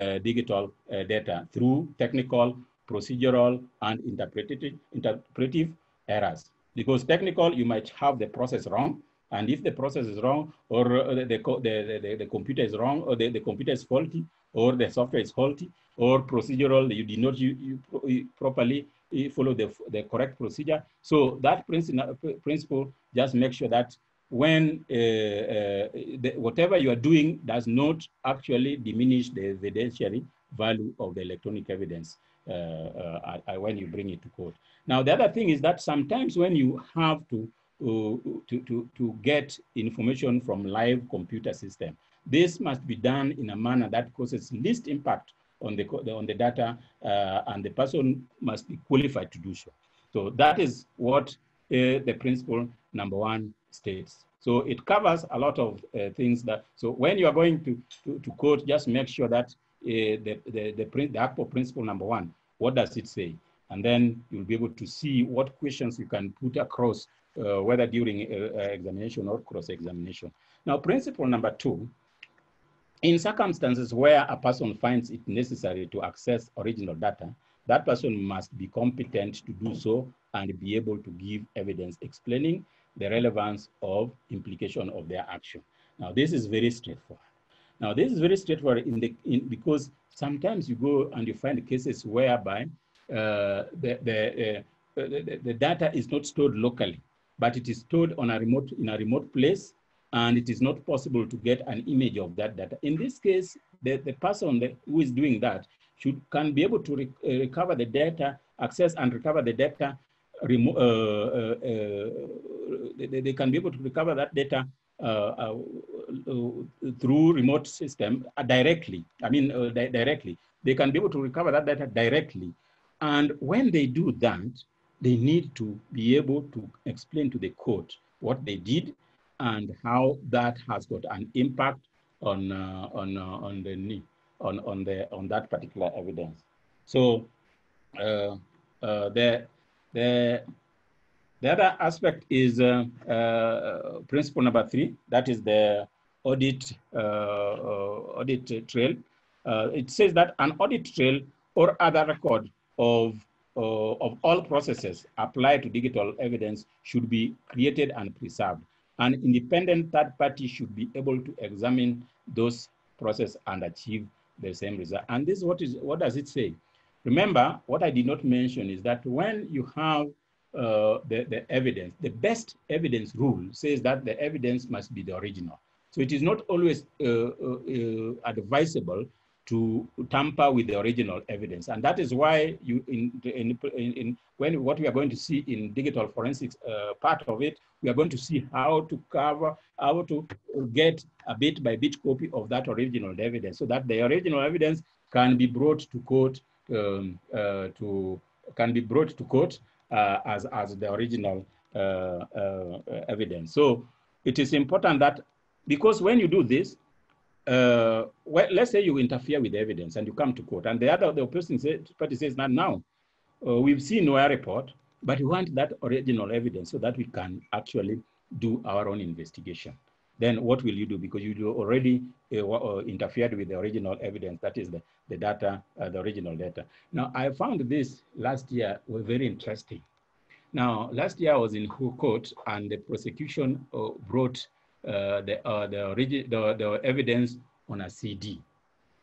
S4: uh, digital uh, data through technical, procedural, and interpretative, interpretive errors. Because technical, you might have the process wrong, and if the process is wrong, or uh, the, the, the, the, computer is wrong, or the, computer is faulty, or the software is faulty, or procedural, you did not you, you properly follow the, the correct procedure. So that principle, principle just make sure that when uh, uh, the, whatever you are doing does not actually diminish the evidentiary value of the electronic evidence uh, uh, when you bring it to court. Now, the other thing is that sometimes when you have to, uh, to, to, to get information from live computer system, this must be done in a manner that causes least impact on the, on the data uh, and the person must be qualified to do so. So that is what the principle number one states. So it covers a lot of uh, things that, so when you are going to, to, to court, just make sure that uh, the, the, the, the ACPO principle number one, what does it say? And then you'll be able to see what questions you can put across, uh, whether during uh, examination or cross-examination. Now, principle number two, in circumstances where a person finds it necessary to access original data, that person must be competent to do so and be able to give evidence explaining the relevance of implication of their action. Now, this is very straightforward. Now, this is very straightforward in the, in, because sometimes you go and you find cases whereby uh, the, the, uh, the, the, data is not stored locally, but it is stored on a remote, in a remote place, and it is not possible to get an image of that data. In this case, the, the person that, who is doing that should, can be able to re, uh, recover the data, access and recover the data uh, uh, uh, they, they, can be able to recover that data through remote system directly. I mean, di directly. They can be able to recover that data directly. And when they do that, they need to be able to explain to the court what they did and how that has got an impact on uh, on uh, on the on on the on that particular evidence. So uh, the the, the other aspect is uh, uh, principle number three, that is the audit, uh, uh audit trail. Uh, it says that an audit trail or other record of, of all processes applied to digital evidence should be created and preserved. An independent third party should be able to examine those processes and achieve the same result. And this what is what does it say? Remember, what I did not mention is that when you have uh, the, the evidence, the best evidence rule says that the evidence must be the original. So it is not always uh, uh, uh advisable to tamper with the original evidence. And that is why you, in, in, in, when what we are going to see in digital forensics uh, part of it, we are going to see how to cover, how to get a bit by bit copy of that original evidence so that the original evidence can be brought to court um, uh, to can be brought to court Uh, as as the original uh, uh, evidence. So it is important that because when you do this, uh, well, let's say you interfere with the evidence and you come to court, and the other the opposing party says that now we've seen no report, but we want that original evidence so that we can actually do our own investigation then what will you do? Because you already uh, uh, interfered with the original evidence, that is the, the data, uh, the original data. Now, I found this last year was very interesting. Now, last year I was in court and the prosecution uh, brought uh, the, uh, the, the, the evidence on a CD.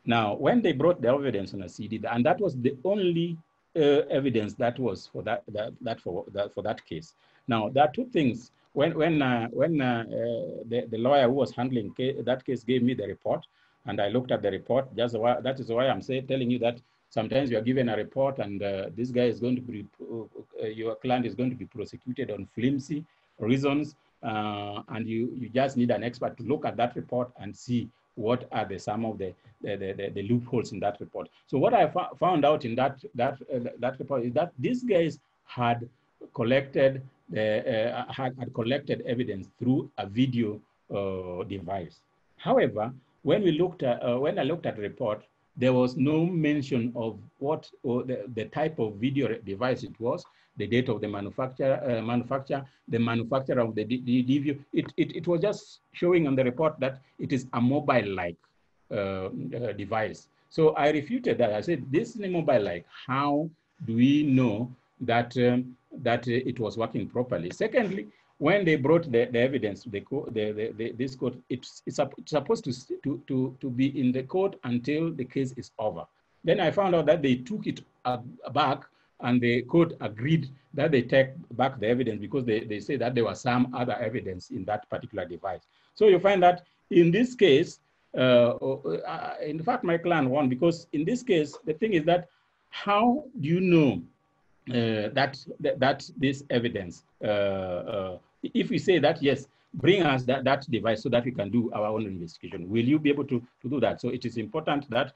S4: Now, when they brought the evidence on a CD, and that was the only evidence that was for that, that, that, for, that, for that case. Now, there are two things when when uh, when uh, uh, the, the lawyer who was handling that case gave me the report and I looked at the report, just why, that is why I'm say, telling you that Sometimes you are given a report and uh, this guy is going to be, uh, your client is going to be prosecuted on flimsy reasons. Uh, and you, you just need an expert to look at that report and see what are the some of the the, the, the loopholes in that report. So what I found out in that that uh, that report is that these guys had collected uh, had, had collected evidence through a video uh, device. However, when we looked at uh, when I looked at the report, there was no mention of what the, the type of video device it was, the date of the manufacturer, uh, the manufacturer of the DVU. It, it, it was just showing on the report that it is a mobile-like uh, uh, device. So I refuted that. I said, this is a mobile-like. How do we know that, um, that it was working properly? Secondly, when they brought the, the evidence, the, the, the, the, this court, it's, it's, supposed to, to, to, to be in the court until the case is over. Then I found out that they took it back and the court agreed that they take back the evidence because they, they say that there was some other evidence in that particular device. So you find that in this case, uh, uh, in fact, my client won because in this case, the thing is that how do you know that, that, that this evidence, uh, uh, if we say that, yes, bring us that, that device so that we can do our own investigation, will you be able to, to do that? So it is important that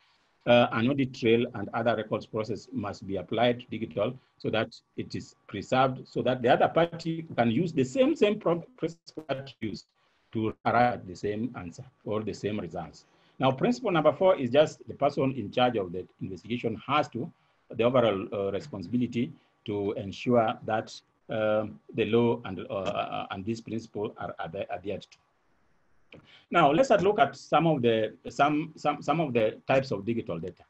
S4: uh, an audit trail and other records process must be applied digital so that it is preserved so that the other party can use the same same principle that used to arrive at the same answer or the same results. Now, principle number four is just the person in charge of the investigation has to, the overall uh, responsibility to ensure that um, the law and, uh, uh and this principle are, adhered to. Now let's look at some of the some some some of the types of digital data.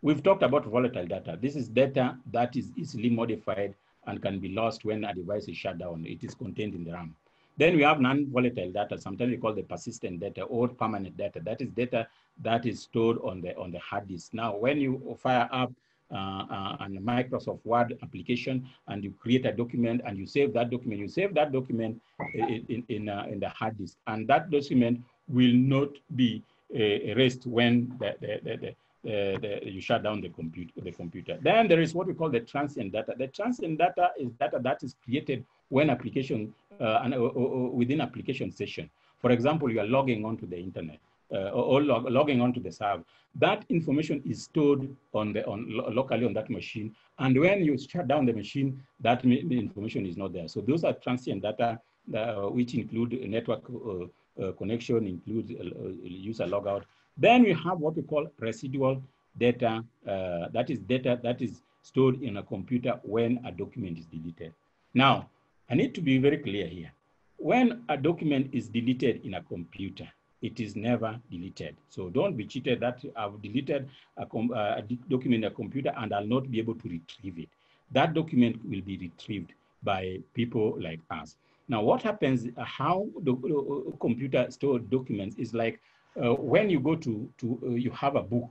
S4: We've talked about volatile data. This is data that is easily modified and can be lost when a device is shut down. It is contained in the RAM. Then we have non-volatile data. Sometimes we call the persistent data or permanent data. That is data that is stored on the on the hard disk. Now, when you fire up and Microsoft Word application, and you create a document and you save that document. You save that document in in, in, uh, in the hard disk, and that document will not be erased when the, the, the, the, the, you shut down the computer, the computer. Then there is what we call the transient data. The transient data is data that is created when application uh, and, uh, uh, within application session. For example, you are logging onto the internet uh, or log, logging onto the server. That information is stored on the on locally on that machine, and when you shut down the machine, that information is not there. So those are transient data, uh, which include network uh, uh connection, include uh, uh, user logout. Then we have what we call residual data. that is data that is stored in a computer when a document is deleted. Now, I need to be very clear here. When a document is deleted in a computer, it is never deleted. So don't be cheated that I've deleted a, uh, a, document in a computer and I'll not be able to retrieve it. That document will be retrieved by people like us. Now, what happens, uh, how the uh, computer store documents is like uh, when you go to, to uh, you have a book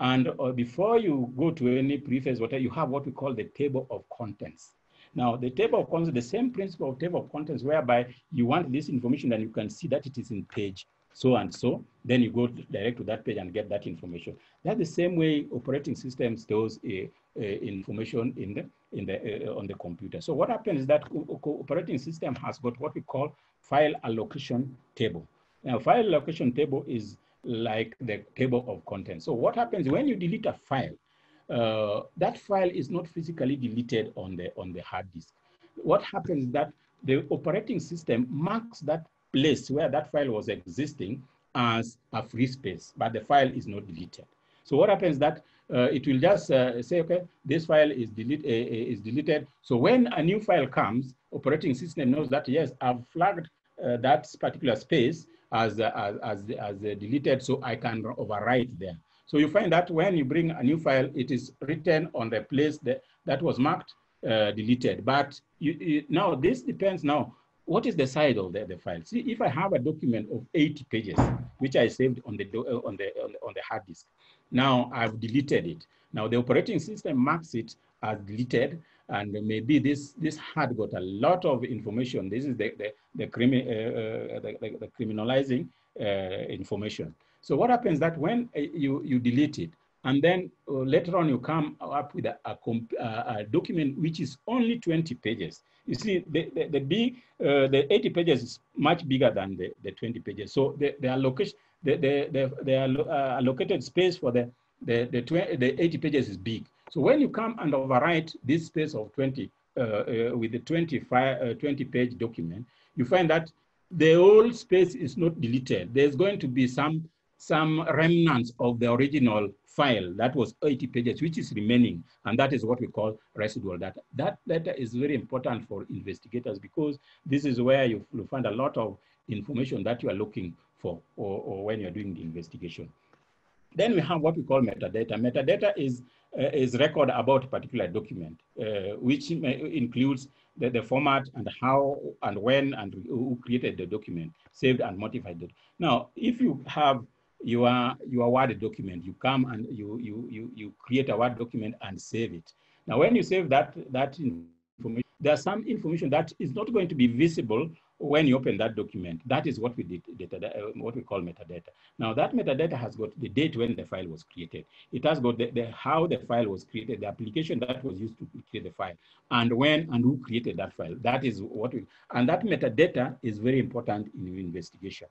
S4: and uh, before you go to any preface, whatever, you have what we call the table of contents. Now, the table of contents, the same principle of table of contents, whereby you want this information and you can see that it is in page so and so, then you go direct to that page and get that information. That's the same way operating system stores a, a information in the, in the, uh, on the computer. So what happens is that operating system has got what we call file allocation table. Now, file allocation table is like the table of contents. So what happens when you delete a file, uh, that file is not physically deleted on the, on the hard disk. What happens is that the operating system marks that place where that file was existing as a free space, but the file is not deleted. So what happens that uh, it will just uh, say, okay, this file is, delete, uh, uh is deleted. So when a new file comes, operating system knows that, yes, I've flagged uh, that particular space as, uh, as, as, as deleted, so I can overwrite there. So you find that when you bring a new file, it is written on the place that, that was marked deleted. But you, you, now this depends now what is the size of the, the file? See, if I have a document of 80 pages, which I saved on the, uh, on the, on the, hard disk, now I've deleted it. Now the operating system marks it as deleted, and maybe this, this had got a lot of information. This is the, the, the, crimi uh, uh, the, the, the criminalizing uh, information. So what happens that when uh, you, you delete it, And then uh, later on, you come up with a, a, a, document which is only 20 pages. You see, the, the, the big, uh, the 80 pages is much bigger than the, the 20 pages. So the, the allocation, the, the, the, the uh, allocated space for the, the, the, 20, the 80 pages is big. So when you come and overwrite this space of 20 uh, uh, with the 25, uh, 20 page document, you find that the whole space is not deleted. There's going to be some, some remnants of the original file that was 80 pages, which is remaining. And that is what we call residual data. That data is very important for investigators because this is where you, you find a lot of information that you are looking for or, or when you're doing the investigation. Then we have what we call metadata. Metadata is, uh, is record about a particular document, uh, which includes the, the format and how and when and who created the document, saved and modified it. Now, if you have your, your Word document, you come and you, you, you, you create a Word document and save it. Now, when you save that, that information, there's some information that is not going to be visible when you open that document. That is what we did, data, uh, what we call metadata. Now that metadata has got the date when the file was created. It has got the, the, how the file was created, the application that was used to create the file, and when and who created that file. That is what we, and that metadata is very important in investigation.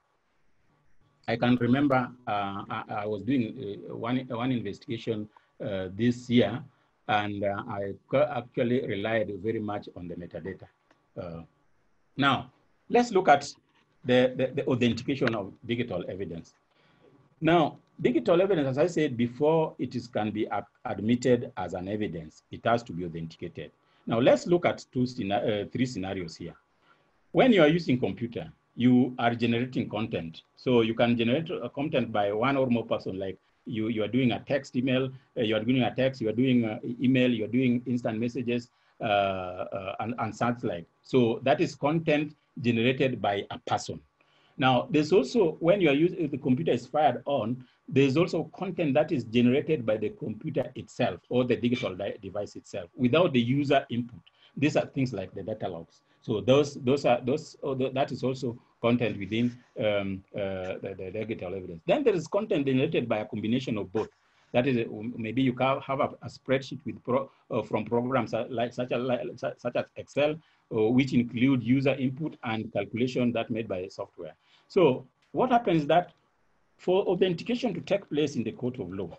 S4: I can remember uh, I, I, was doing uh, one, one investigation uh, this year, and I actually relied very much on the metadata. Now, let's look at the, the, the, authentication of digital evidence. Now, digital evidence, as I said before, it is, can be admitted as an evidence. It has to be authenticated. Now, let's look at two, uh, three scenarios here. When you are using computer, you are generating content. So you can generate a content by one or more person, like you, you are doing a text email, uh, you are doing a text, you are doing uh, email, you are doing instant messages, uh, uh, and, and such like. So that is content generated by a person. Now, there's also, when you are using, the computer is fired on, there's also content that is generated by the computer itself or the digital device itself without the user input. These are things like the data logs. So those, those are, those, oh, that is also content within um, uh, the, the, digital evidence. Then there is content generated by a combination of both. That is, maybe you can have a, a spreadsheet with pro, uh, from programs like such, as, like, such as Excel, uh, which include user input and calculation that made by software. So what happens that for authentication to take place in the court of law,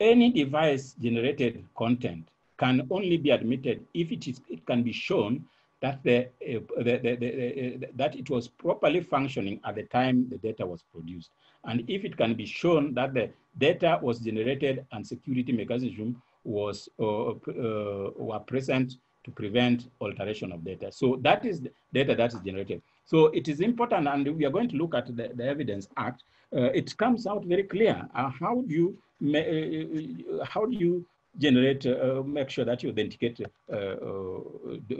S4: any device generated content can only be admitted if it, is, it can be shown that, the, uh, the, the, the, that it was properly functioning at the time the data was produced. And if it can be shown that the data was generated and security mechanism was uh, uh, were present to prevent alteration of data. So that is data that is generated. So it is important, and we are going to look at the, the Evidence Act. Uh, it comes out very clear. Uh, how do you how do you generate, uh, make sure that you authenticate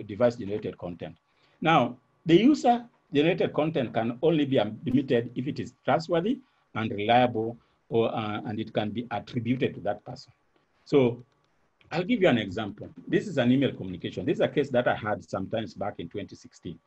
S4: device generated content? Now, the user generated content can only be admitted if it is trustworthy and reliable or, uh, and it can be attributed to that person. So I'll give you an example. This is an email communication. This is a case that I had sometimes back in 2016.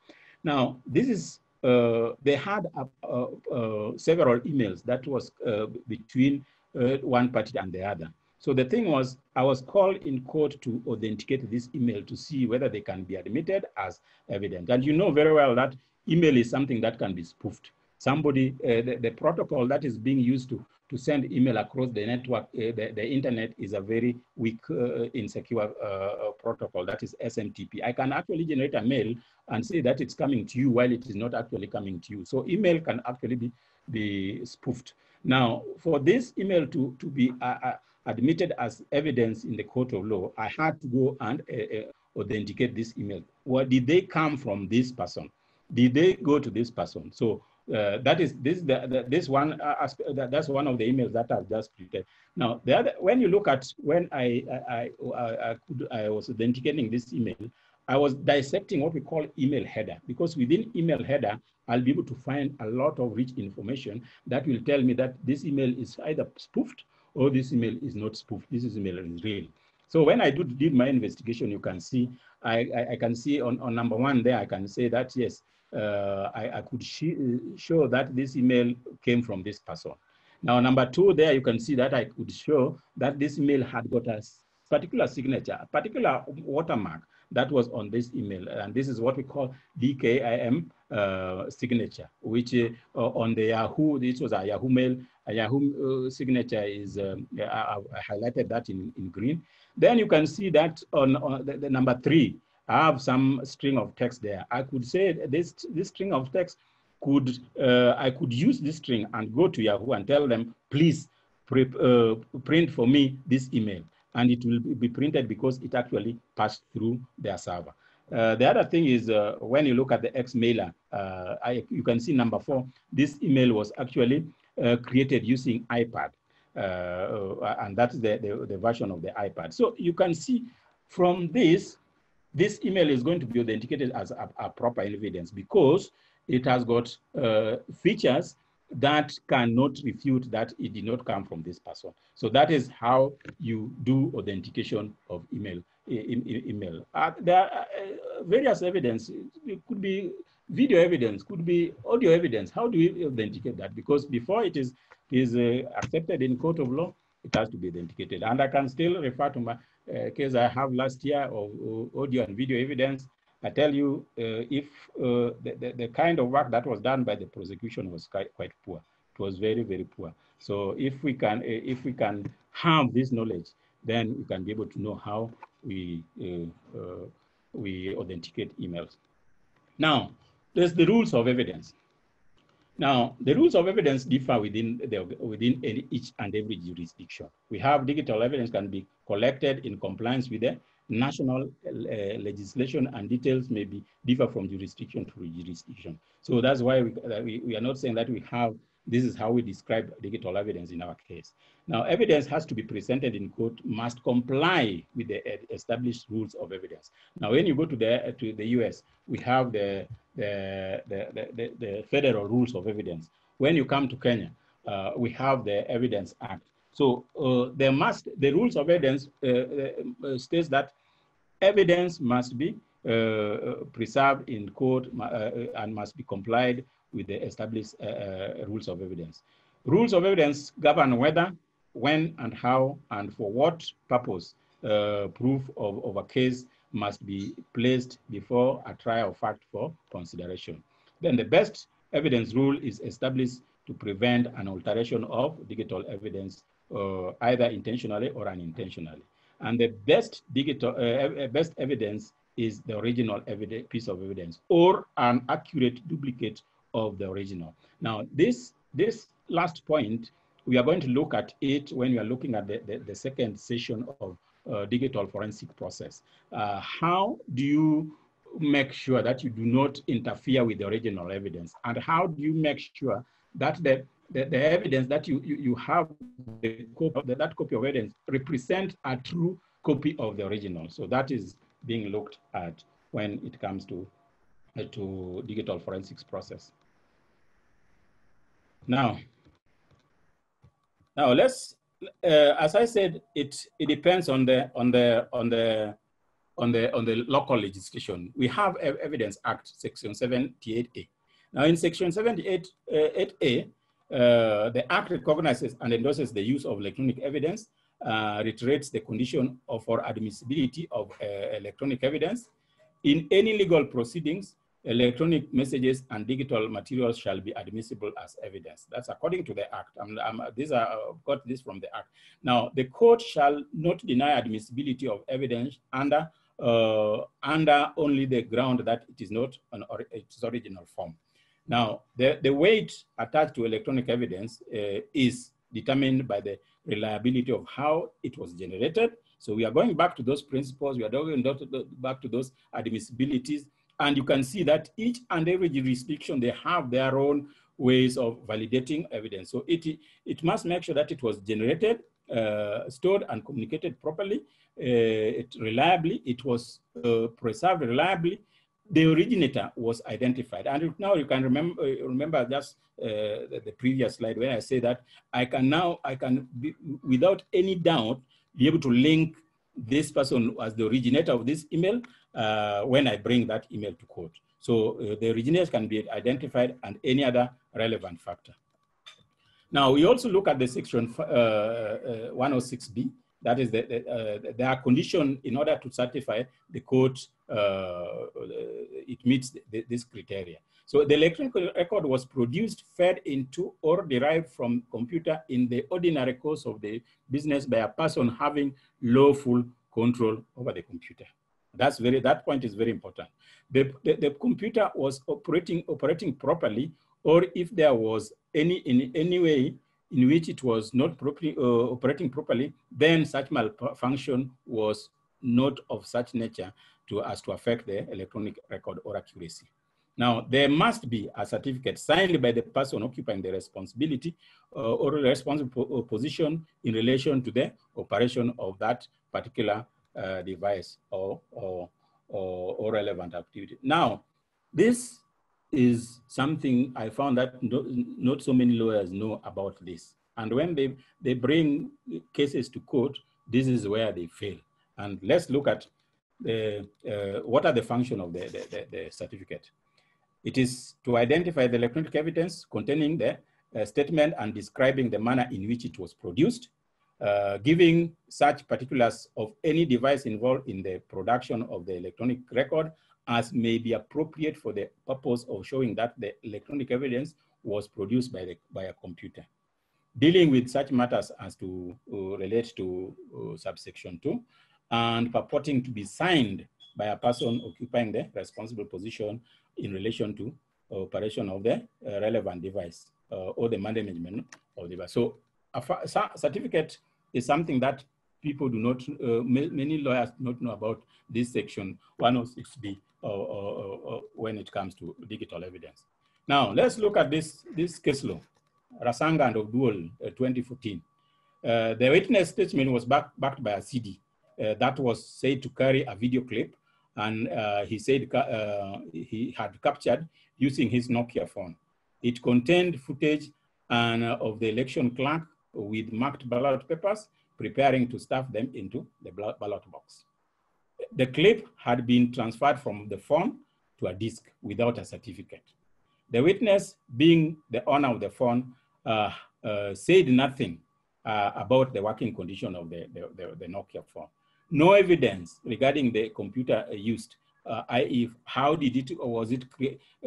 S4: Now, this is, uh, they had uh, uh, several emails that was uh, between uh, one party and the other. So the thing was, I was called in court to authenticate this email to see whether they can be admitted as evidence. And you know very well that email is something that can be spoofed somebody, uh, the, the, protocol that is being used to, to send email across the network, uh, the, the internet is a very weak, uh, insecure uh, protocol, that is SMTP. I can actually generate a mail and say that it's coming to you while it is not actually coming to you. So email can actually be, be spoofed. Now, for this email to, to be uh, uh, admitted as evidence in the court of law, I had to go and authenticate this email. Well, did they come from this person? Did they go to this person? So uh, that is this the, the, this one uh, that, that's one of the emails that I've just created. Now, the other when you look at when I I, I, I, could, I was authenticating this email, I was dissecting what we call email header because within email header, I'll be able to find a lot of rich information that will tell me that this email is either spoofed or this email is not spoofed. This email is real. So when I do, did my investigation, you can see, I, I, I, can see on, on number one there, I can say that, yes, uh, I, I, could show that this email came from this person. Now, number two, there you can see that I could show that this email had got a particular signature, a particular watermark that was on this email. And this is what we call DKIM uh, signature, which uh, on the Yahoo, this was a Yahoo mail, a Yahoo uh, signature is, um, I, I, highlighted that in, in green. Then you can see that on, on the, the, number three, I have some string of text there. I could say this, this string of text could, uh, I could use this string and go to Yahoo and tell them, please uh, print for me this email. And it will be printed because it actually passed through their server. Uh, the other thing is uh, when you look at the X-mailer, uh, you can see number four, this email was actually uh, created using iPad. and that's the, the, the version of the iPad. So you can see from this, this email is going to be authenticated as a, a proper evidence because it has got uh, features that cannot refute that it did not come from this person. So that is how you do authentication of email. Email. Uh, there are uh, various evidence. It could be video evidence, could be audio evidence. How do we authenticate that? Because before it is is uh, accepted in court of law, it has to be authenticated. And I can still refer to my uh, case I have last year of, of audio and video evidence I tell you, uh, if uh, the, the, the, kind of work that was done by the prosecution was quite, quite poor. It was very, very poor. So if we can, uh, if we can have this knowledge, then we can be able to know how we, uh, uh, we authenticate emails. Now, there's the rules of evidence. Now, the rules of evidence differ within, the, within any, each and every jurisdiction. We have digital evidence can be collected in compliance with the national uh, legislation and details may be differ from jurisdiction to jurisdiction. So that's why we, we, we, are not saying that we have, this is how we describe digital evidence in our case. Now, evidence has to be presented in court, must comply with the established rules of evidence. Now, when you go to the, to the US, we have the, the, the, the, the federal rules of evidence. When you come to Kenya, uh, we have the Evidence Act. So uh, there must, the rules of evidence uh, uh states that evidence must be uh, uh, preserved in court uh, and must be complied with the established rules of evidence. Rules of evidence govern whether, when, and how, and for what purpose proof of, of a case must be placed before a trial fact for consideration. Then the best evidence rule is established to prevent an alteration of digital evidence uh, either intentionally or unintentionally. And the best digital, uh, best evidence is the original evidence, piece of evidence or an accurate duplicate of the original. Now, this, this last point, we are going to look at it when we are looking at the, the, the second session of uh, digital forensic process. Uh, how do you make sure that you do not interfere with the original evidence? And how do you make sure that the the, the evidence that you, you, you have, the copy, that copy of evidence represent a true copy of the original. So that is being looked at when it comes to, uh, to digital forensics process. Now, now let's, uh, as I said, it, it depends on the, on the, on the, on the, on the local legislation. We have Evidence Act, Section 78A. Now in Section 78A, uh, the Act recognizes and endorses the use of electronic evidence, uh, reiterates the condition of, for admissibility of uh, electronic evidence. In any legal proceedings, electronic messages and digital materials shall be admissible as evidence. That's according to the Act. I'm, I'm, these are, uh, got this from the Act. Now, the court shall not deny admissibility of evidence under, uh, under only the ground that it is not an or, its original form. Now, the, the weight attached to electronic evidence uh, is determined by the reliability of how it was generated. So we are going back to those principles, we are going back to those admissibilities, and you can see that each and every jurisdiction, they have their own ways of validating evidence. So it, it must make sure that it was generated, uh, stored and communicated properly, uh, it reliably, it was uh, preserved reliably, the originator was identified. And now you can remember, remember just uh, the, previous slide where I say that I can now, I can, be, without any doubt, be able to link this person as the originator of this email uh, when I bring that email to court. So uh, the originator can be identified and any other relevant factor. Now, we also look at the section uh, uh, 106B, that is, the, the, uh, there in order to certify the code, uh, it meets the, this criteria. So the electronic record was produced, fed into, or derived from computer in the ordinary course of the business by a person having lawful control over the computer. That's very, that point is very important. The, the, the computer was operating, operating properly, or if there was any, in any way in which it was not properly, uh, operating properly, then such malfunction was not of such nature to, as to affect the electronic record or accuracy. Now, there must be a certificate signed by the person occupying the responsibility uh, or responsible uh, position in relation to the operation of that particular uh, device or, or, or, or, relevant activity. Now, this is something I found that no, not so many lawyers know about this. And when they, they bring cases to court, this is where they fail. And let's look at the, uh, what are the function of the, the, the, the certificate. It is to identify the electronic evidence containing the uh, statement and describing the manner in which it was produced, uh, giving such particulars of any device involved in the production of the electronic record as may be appropriate for the purpose of showing that the electronic evidence was produced by, the, by a computer. Dealing with such matters as to uh, relate to uh, subsection two and purporting to be signed by a person occupying the responsible position in relation to operation of the uh, relevant device uh, or the management of the device. So a certificate is something that people do not, uh, many lawyers do not know about this section 106B when it comes to digital evidence. Now, let's look at this, this case law, Rasanga and Oduol, uh, 2014. Uh, the witness statement was back, backed by a CD uh, that was said to carry a video clip and uh, he said uh, he had captured using his Nokia phone. It contained footage and, uh, of the election clerk with marked ballot papers, preparing to stuff them into the ballot box. The clip had been transferred from the phone to a disk without a certificate. The witness, being the owner of the phone, uh, uh, said nothing uh, about the working condition of the, the, the, the Nokia phone no evidence regarding the computer used, uh, i.e. how did it, or was it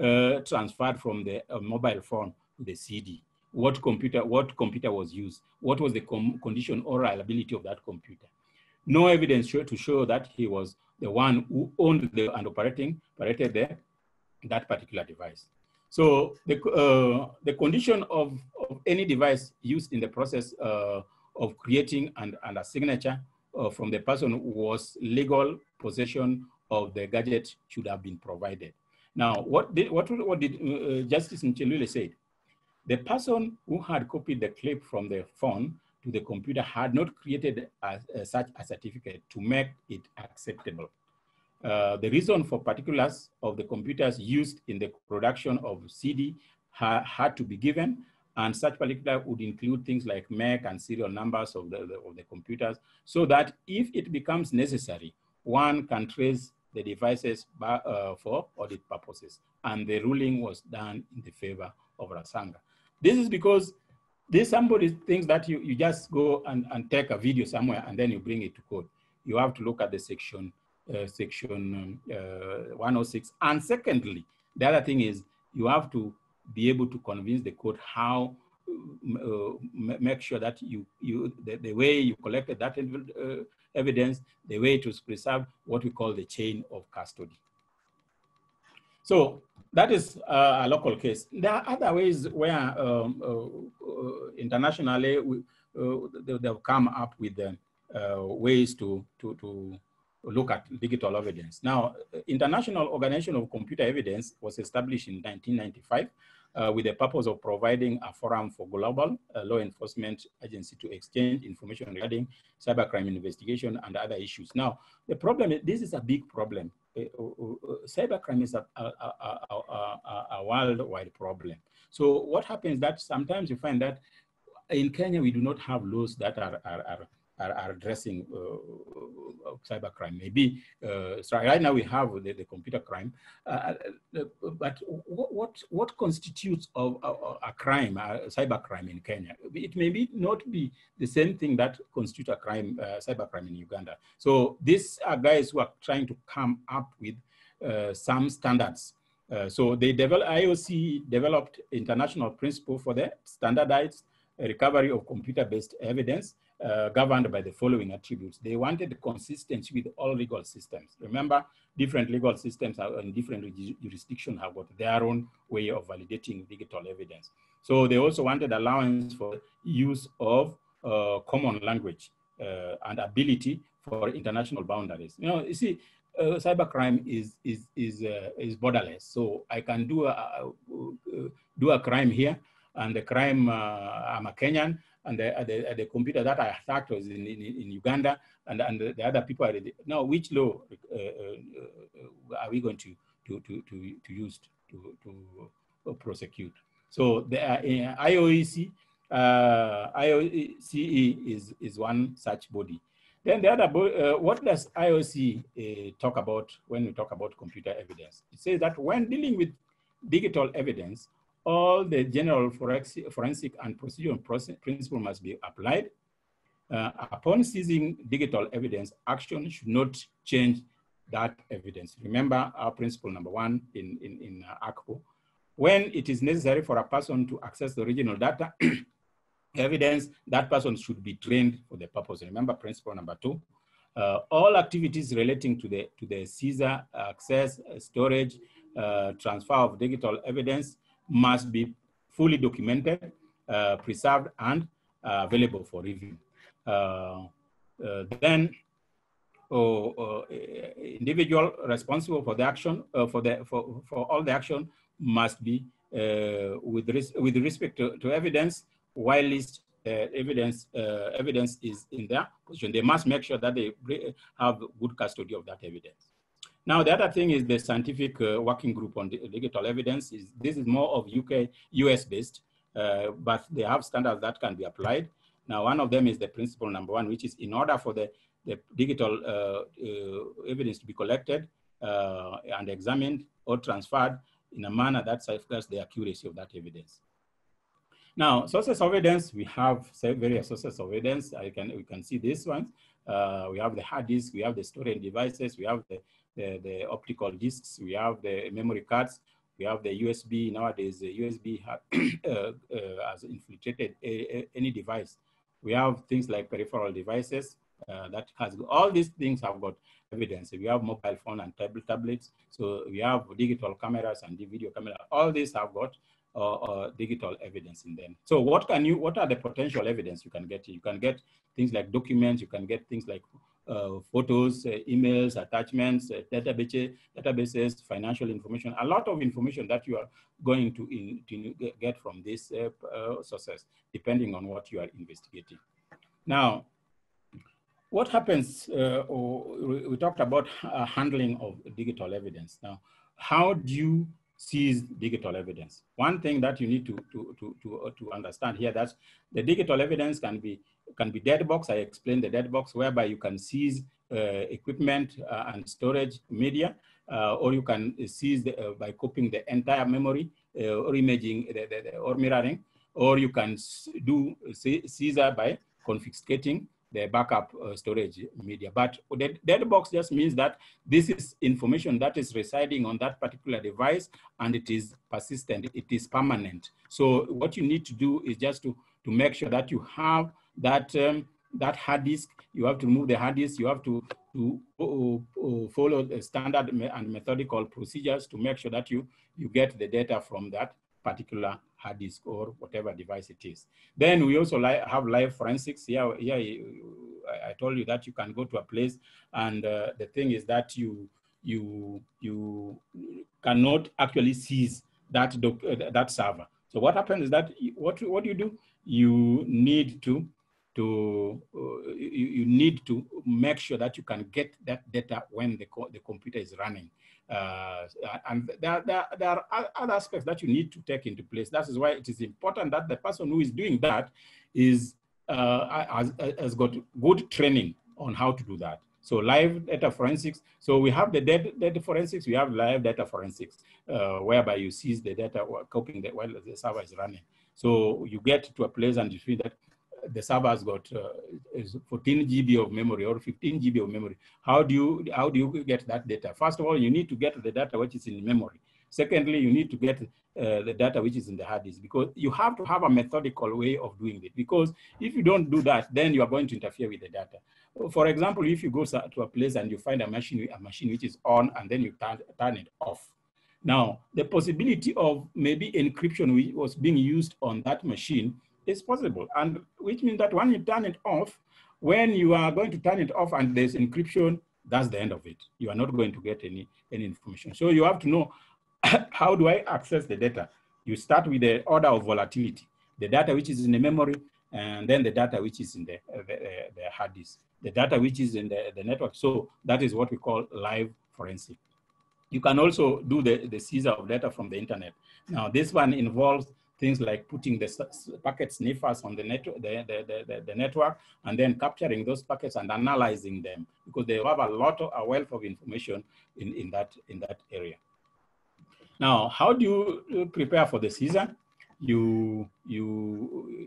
S4: uh, transferred from the uh, mobile phone to the CD? What computer, what computer was used? What was the condition or reliability of that computer? No evidence show, to show that he was the one who owned the, and operating, operated the, that particular device. So the, uh, the condition of, of any device used in the process uh, of creating and, and a signature uh, from the person who was legal possession of the gadget should have been provided. Now, what did, what, what did uh, Justice Muchelule say? The person who had copied the clip from the phone to the computer had not created a, a, such a certificate to make it acceptable. Uh, the reason for particulars of the computers used in the production of CD ha had to be given and such particular would include things like MAC and serial numbers of the, of the computers, so that if it becomes necessary, one can trace the devices by, uh, for audit purposes. And the ruling was done in the favor of Rasanga. This is because this somebody thinks that you, you just go and, and take a video somewhere and then you bring it to court. You have to look at the section, uh, section um, uh, 106. And secondly, the other thing is you have to be able to convince the court how uh, make sure that you you the, the way you collected that uh, evidence, the way it was preserved, what we call the chain of custody. So that is uh, a local case. There are other ways where um, uh, uh internationally we, uh, they, have come up with ways to to to look at digital evidence. Now, International Organization of Computer Evidence was established in 1995 uh, with the purpose of providing a forum for global uh, law enforcement agency to exchange information regarding cybercrime investigation and other issues. Now, the problem is, this is a big problem. Cybercrime is a, a, a, a, worldwide problem. So what happens that sometimes you find that in Kenya, we do not have laws that are, are, are are, are addressing uh, cybercrime. Maybe uh, right now we have the, the computer crime, uh, but what, what, constitutes of a, a crime, a cybercrime in Kenya? It may be not be the same thing that constitutes a crime, cybercrime in Uganda. So these are guys who are trying to come up with some standards uh, so they developed, IOC developed international principle for the standardized recovery of computer-based evidence uh, governed by the following attributes. They wanted consistency with all legal systems. Remember, different legal systems in different jurisdictions have got their own way of validating digital evidence. So they also wanted allowance for use of uh, common language uh, and ability for international boundaries. You know, you see, uh, cybercrime is is is uh, is borderless. So I can do a, a, do a crime here, and the crime uh, I'm a Kenyan, and the, the, the computer that I attacked was in, in, in Uganda, and and the other people are now. Which law uh, uh, are we going to to to to, to use to to prosecute? So the uh, IOEC IOCE is is one such body. Then the other, uh, what does IOC uh, talk about when we talk about computer evidence? It says that when dealing with digital evidence, all the general forensic and procedural principle must be applied. Uh, upon seizing digital evidence, action should not change that evidence. Remember our principle number one in, in, in uh, ACPO. When it is necessary for a person to access the original data, evidence, that person should be trained for the purpose. Remember principle number two, uh, all activities relating to the, to the seizure access, uh, storage, uh, transfer of digital evidence must be fully documented, uh, preserved, and uh, available for review. Uh, then, oh, oh, individual responsible for the action, for, the, for, for all the action must be with, res with respect to, to evidence while list uh, evidence uh, evidence is in their position, they must make sure that they have good custody of that evidence. Now, the other thing is the scientific uh, working group on digital evidence. Is This is more of UK, US based, uh, but they have standards that can be applied. Now, one of them is the principle number one, which is in order for the, the digital uh, uh, evidence to be collected and examined or transferred in a manner that safeguards the accuracy of that evidence. Now, sources of evidence, we have various sources of evidence. I can, we can see this one. Uh, we have the hard disk, we have the storage devices, we have the, the, the, optical disks, we have the memory cards, we have the USB. Nowadays, the USB uh, uh, has infiltrated a, a, any device. We have things like peripheral devices uh, that has, all these things have got evidence. We have mobile phone and tablet tablets. So we have digital cameras and video camera. All these have got or, digital evidence in them. So what can you, what are the potential evidence you can get? You can get things like documents, you can get things like uh, photos, uh, emails, attachments, uh, databases, databases, financial information, a lot of information that you are going to, in, to get from uh, uh, sources, depending on what you are investigating. Now, what happens, uh, we talked about handling of digital evidence. Now, how do you seize digital evidence. One thing that you need to, to, to, to, uh, to understand here that the digital evidence can be, can be dead box. I explained the dead box whereby you can seize uh, equipment uh, and storage media, uh, or you can seize the, uh, by copying the entire memory uh, or imaging the, the, or mirroring, or you can do seizure by confiscating the backup uh, storage media. But the dead box just means that this is information that is residing on that particular device and it is persistent, it is permanent. So what you need to do is just to, to make sure that you have that, um, that hard disk, you have to remove the hard disk, you have to, to uh, uh, follow the standard and methodical procedures to make sure that you, you get the data from that particular hard disk or whatever device it is. Then we also li have live forensics. Here, here I told you that you can go to a place and uh, the thing is that you you you cannot actually seize that uh, that server. So what happens is that what what you do you need to to uh, you, you, need to make sure that you can get that data when the, co the computer is running. Uh, and there, there, there are other aspects that you need to take into place. That is why it is important that the person who is doing that is uh, has, has got good training on how to do that. So live data forensics. So we have the data, forensics, we have live data forensics, uh, whereby you seize the data the, while the server is running. So you get to a place and you see that the server has got uh, 14 GB of memory or 15 GB of memory. How do you how do you get that data? First of all, you need to get the data which is in memory. Secondly, you need to get uh, the data which is in the hard disk because you have to have a methodical way of doing it. Because if you don't do that, then you are going to interfere with the data. For example, if you go to a place and you find a machine, a machine which is on and then you turn, turn it off. Now, the possibility of maybe encryption was being used on that machine is possible. And which means that when you turn it off, when you are going to turn it off and there's encryption, that's the end of it. You are not going to get any, any information. So you have to know how do I access the data? You start with the order of volatility, the data which is in the memory, and then the data which is in the, uh, the, uh, the, hard disk, the data which is in the, the network. So that is what we call live forensic. You can also do the, the seizure of data from the internet. Now this one involves things like putting the packet sniffers on the, net, the, the, the, the, network and then capturing those packets and analyzing them because they have a lot of a wealth of information in, in, that, in that area. Now, how do you uh, prepare for the season? You, you,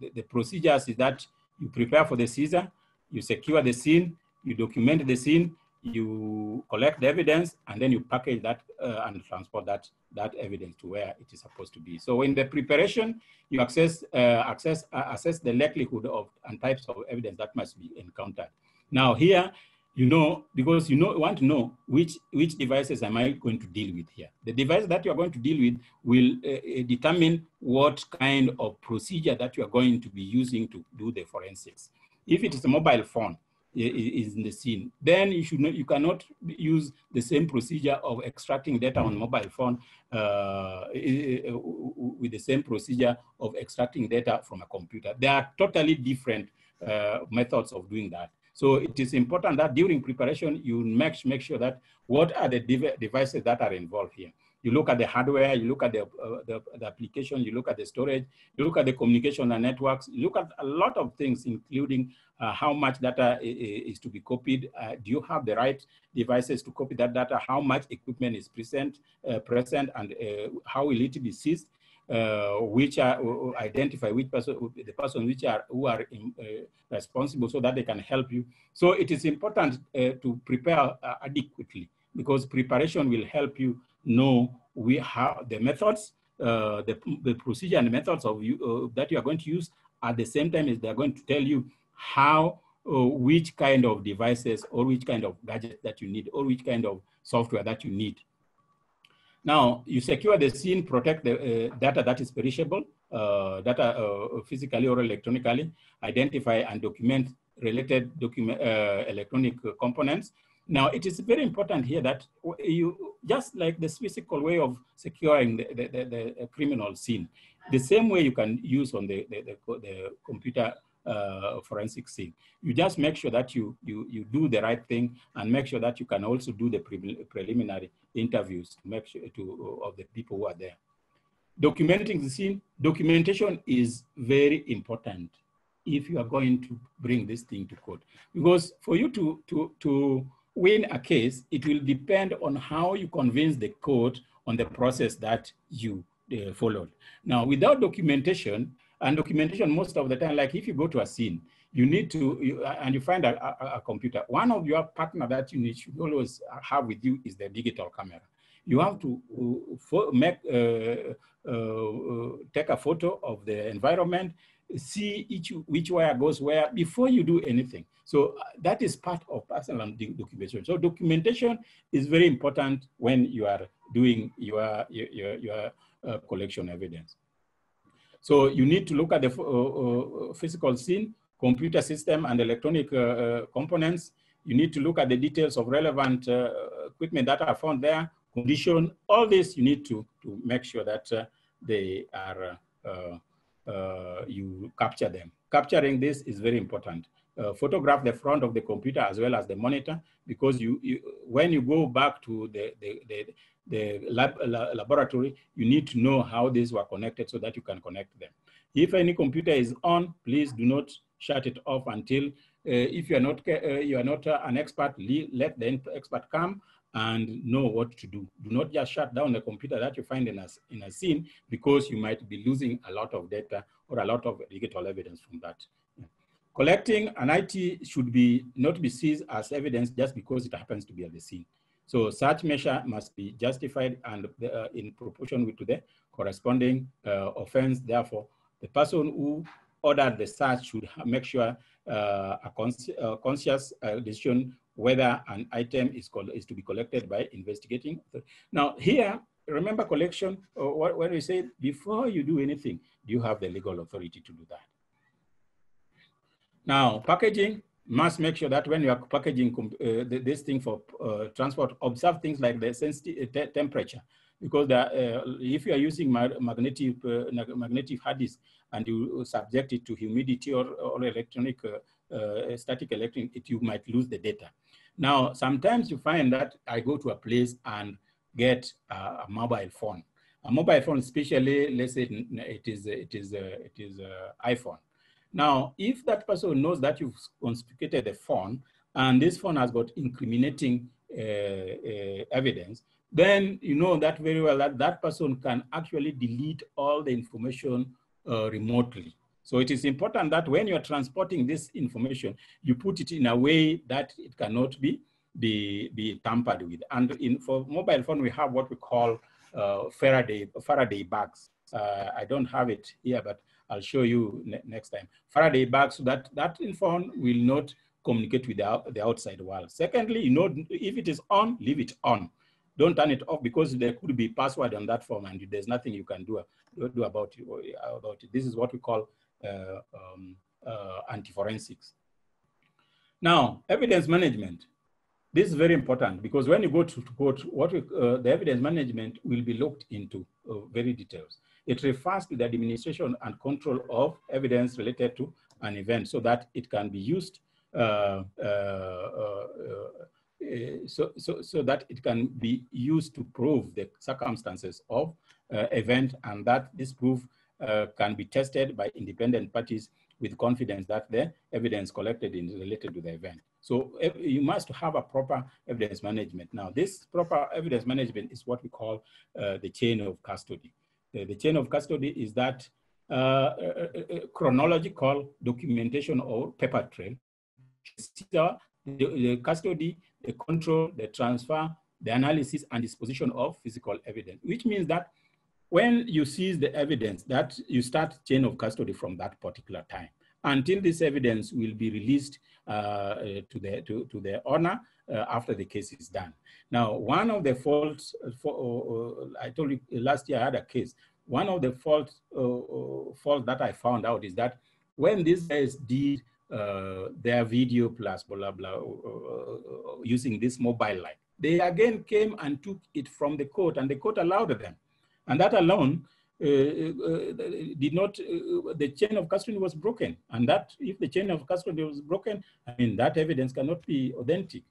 S4: the, the procedures is that you prepare for the season, you secure the scene, you document the scene, you collect the evidence, and then you package that uh, and transport that, that evidence to where it is supposed to be. So in the preparation, you access, uh, access, uh, assess the likelihood of and types of evidence that must be encountered. Now here, you know, because you know, want to know which, which devices am I going to deal with here. The device that you are going to deal with will uh, determine what kind of procedure that you are going to be using to do the forensics. If it is a mobile phone, is in the scene. Then you should not, you cannot use the same procedure of extracting data on mobile phone uh, with the same procedure of extracting data from a computer. They are totally different uh, methods of doing that. So it is important that during preparation, you make, make sure that what are the dev devices that are involved here. You look at the hardware, you look at the, uh, the, the, application, you look at the storage, you look at the communication and networks, you look at a lot of things, including uh, how much data is, to be copied. Uh, do you have the right devices to copy that data? How much equipment is present, uh, present and uh, how will it be seized? uh, which are identify which person, the person which are who are in, uh, responsible, so that they can help you. So it is important to prepare adequately because preparation will help you know we have the methods, uh, the, the procedure and the methods of you that you are going to use. At the same time, is they are going to tell you how which kind of devices or which kind of gadget that you need or which kind of software that you need now, you secure the scene, protect the uh, data that is perishable, uh, data uh, physically or electronically, identify and document related document, uh, electronic components. Now, it is very important here that you, just like the physical way of securing the, the, the, the criminal scene, the same way you can use on the, the, the computer uh, forensic scene. You just make sure that you, you, you do the right thing and make sure that you can also do the pre preliminary interviews to make sure to, of the people who are there. Documenting the scene, documentation is very important if you are going to bring this thing to court. Because for you to, to, to win a case, it will depend on how you convince the court on the process that you uh, followed. Now, without documentation, and documentation most of the time, like if you go to a scene, you need to, you, and you find a, a, a, computer, one of your partner that you need should always have with you is the digital camera. You have to uh, make, uh, uh, take a photo of the environment, see each which wire goes where before you do anything. So uh, that is part of personal documentation. So documentation is very important when you are doing your, your, your uh, collection evidence. So you need to look at the uh, uh, physical scene, computer system and electronic uh, components. You need to look at the details of relevant equipment that are found there, condition, all this you need to, to make sure that they are, you capture them. Capturing this is very important. Uh, photograph the front of the computer as well as the monitor because you, you when you go back to the, the, the, the lab, laboratory, you need to know how these were connected so that you can connect them. If any computer is on, please do not shut it off until, uh, if you are not, uh, you are not uh, an expert, let the expert come and know what to do. Do not just shut down the computer that you find in a, in a scene because you might be losing a lot of data or a lot of digital evidence from that. Collecting an IT should be not be seized as evidence just because it happens to be at the scene. So such measure must be justified and uh, in proportion with to the corresponding uh, offense. Therefore, the person who ordered the search should make sure a consci uh, conscious uh, decision whether an item is, is to be collected by investigating. Now here, remember collection, uh, when we say before you do anything, do you have the legal authority to do that? Now, packaging must make sure that when you are packaging uh, this thing for uh, transport, observe things like the sensitive uh, temperature, because the, uh, if you are using magnetic uh, magnetic hard disk and you subject it to humidity or, or electronic uh, static electric, it, you might lose the data. Now, sometimes you find that I go to a place and get a mobile phone. A mobile phone, especially, let's say it is, it is, it is iPhone. Now, if that person knows that you've confiscated the phone and this phone has got incriminating uh, uh, evidence, then you know that very well that that person can actually delete all the information uh, remotely. So it is important that when you're transporting this information, you put it in a way that it cannot be, be, be tampered with. And in, for mobile phone, we have what we call uh, Faraday, Faraday bags. Uh, I don't have it here, but I'll show you ne next time. Faraday bags so that that phone will not communicate with the, the outside world. Secondly, you know, if it is on, leave it on. Don't turn it off because there could be password on that form and there's nothing you can do, do about, it, about it. This is what we call uh, um, uh, anti-forensics. Now, evidence management. This is very important because when you go to, court, what we, uh, the evidence management will be looked into very details. It refers to the administration and control of evidence related to an event so that it can be used uh, uh, uh, so, so, so that it can be used to prove the circumstances of event and that this proof uh, can be tested by independent parties with confidence that the evidence collected is related to the event. So you must have a proper evidence management. Now, this proper evidence management is what we call uh, the chain of custody. The, the, chain of custody is that uh, uh, uh chronological documentation or paper trail. The, the custody, the control, the transfer, the analysis and disposition of physical evidence, which means that when you seize the evidence, that you start chain of custody from that particular time until this evidence will be released uh, to, the, to, to the owner uh, after the case is done. Now, one of the faults, uh, for, uh, uh, I told you last year I had a case, one of the faults, uh, faults that I found out is that when these guys did their video plus blah, blah, blah, using this mobile light, they again came and took it from the court and the court allowed them. And that alone uh, uh, did not, uh, the chain of custody was broken. And that, if the chain of custody was broken, I mean, that evidence cannot be authentic.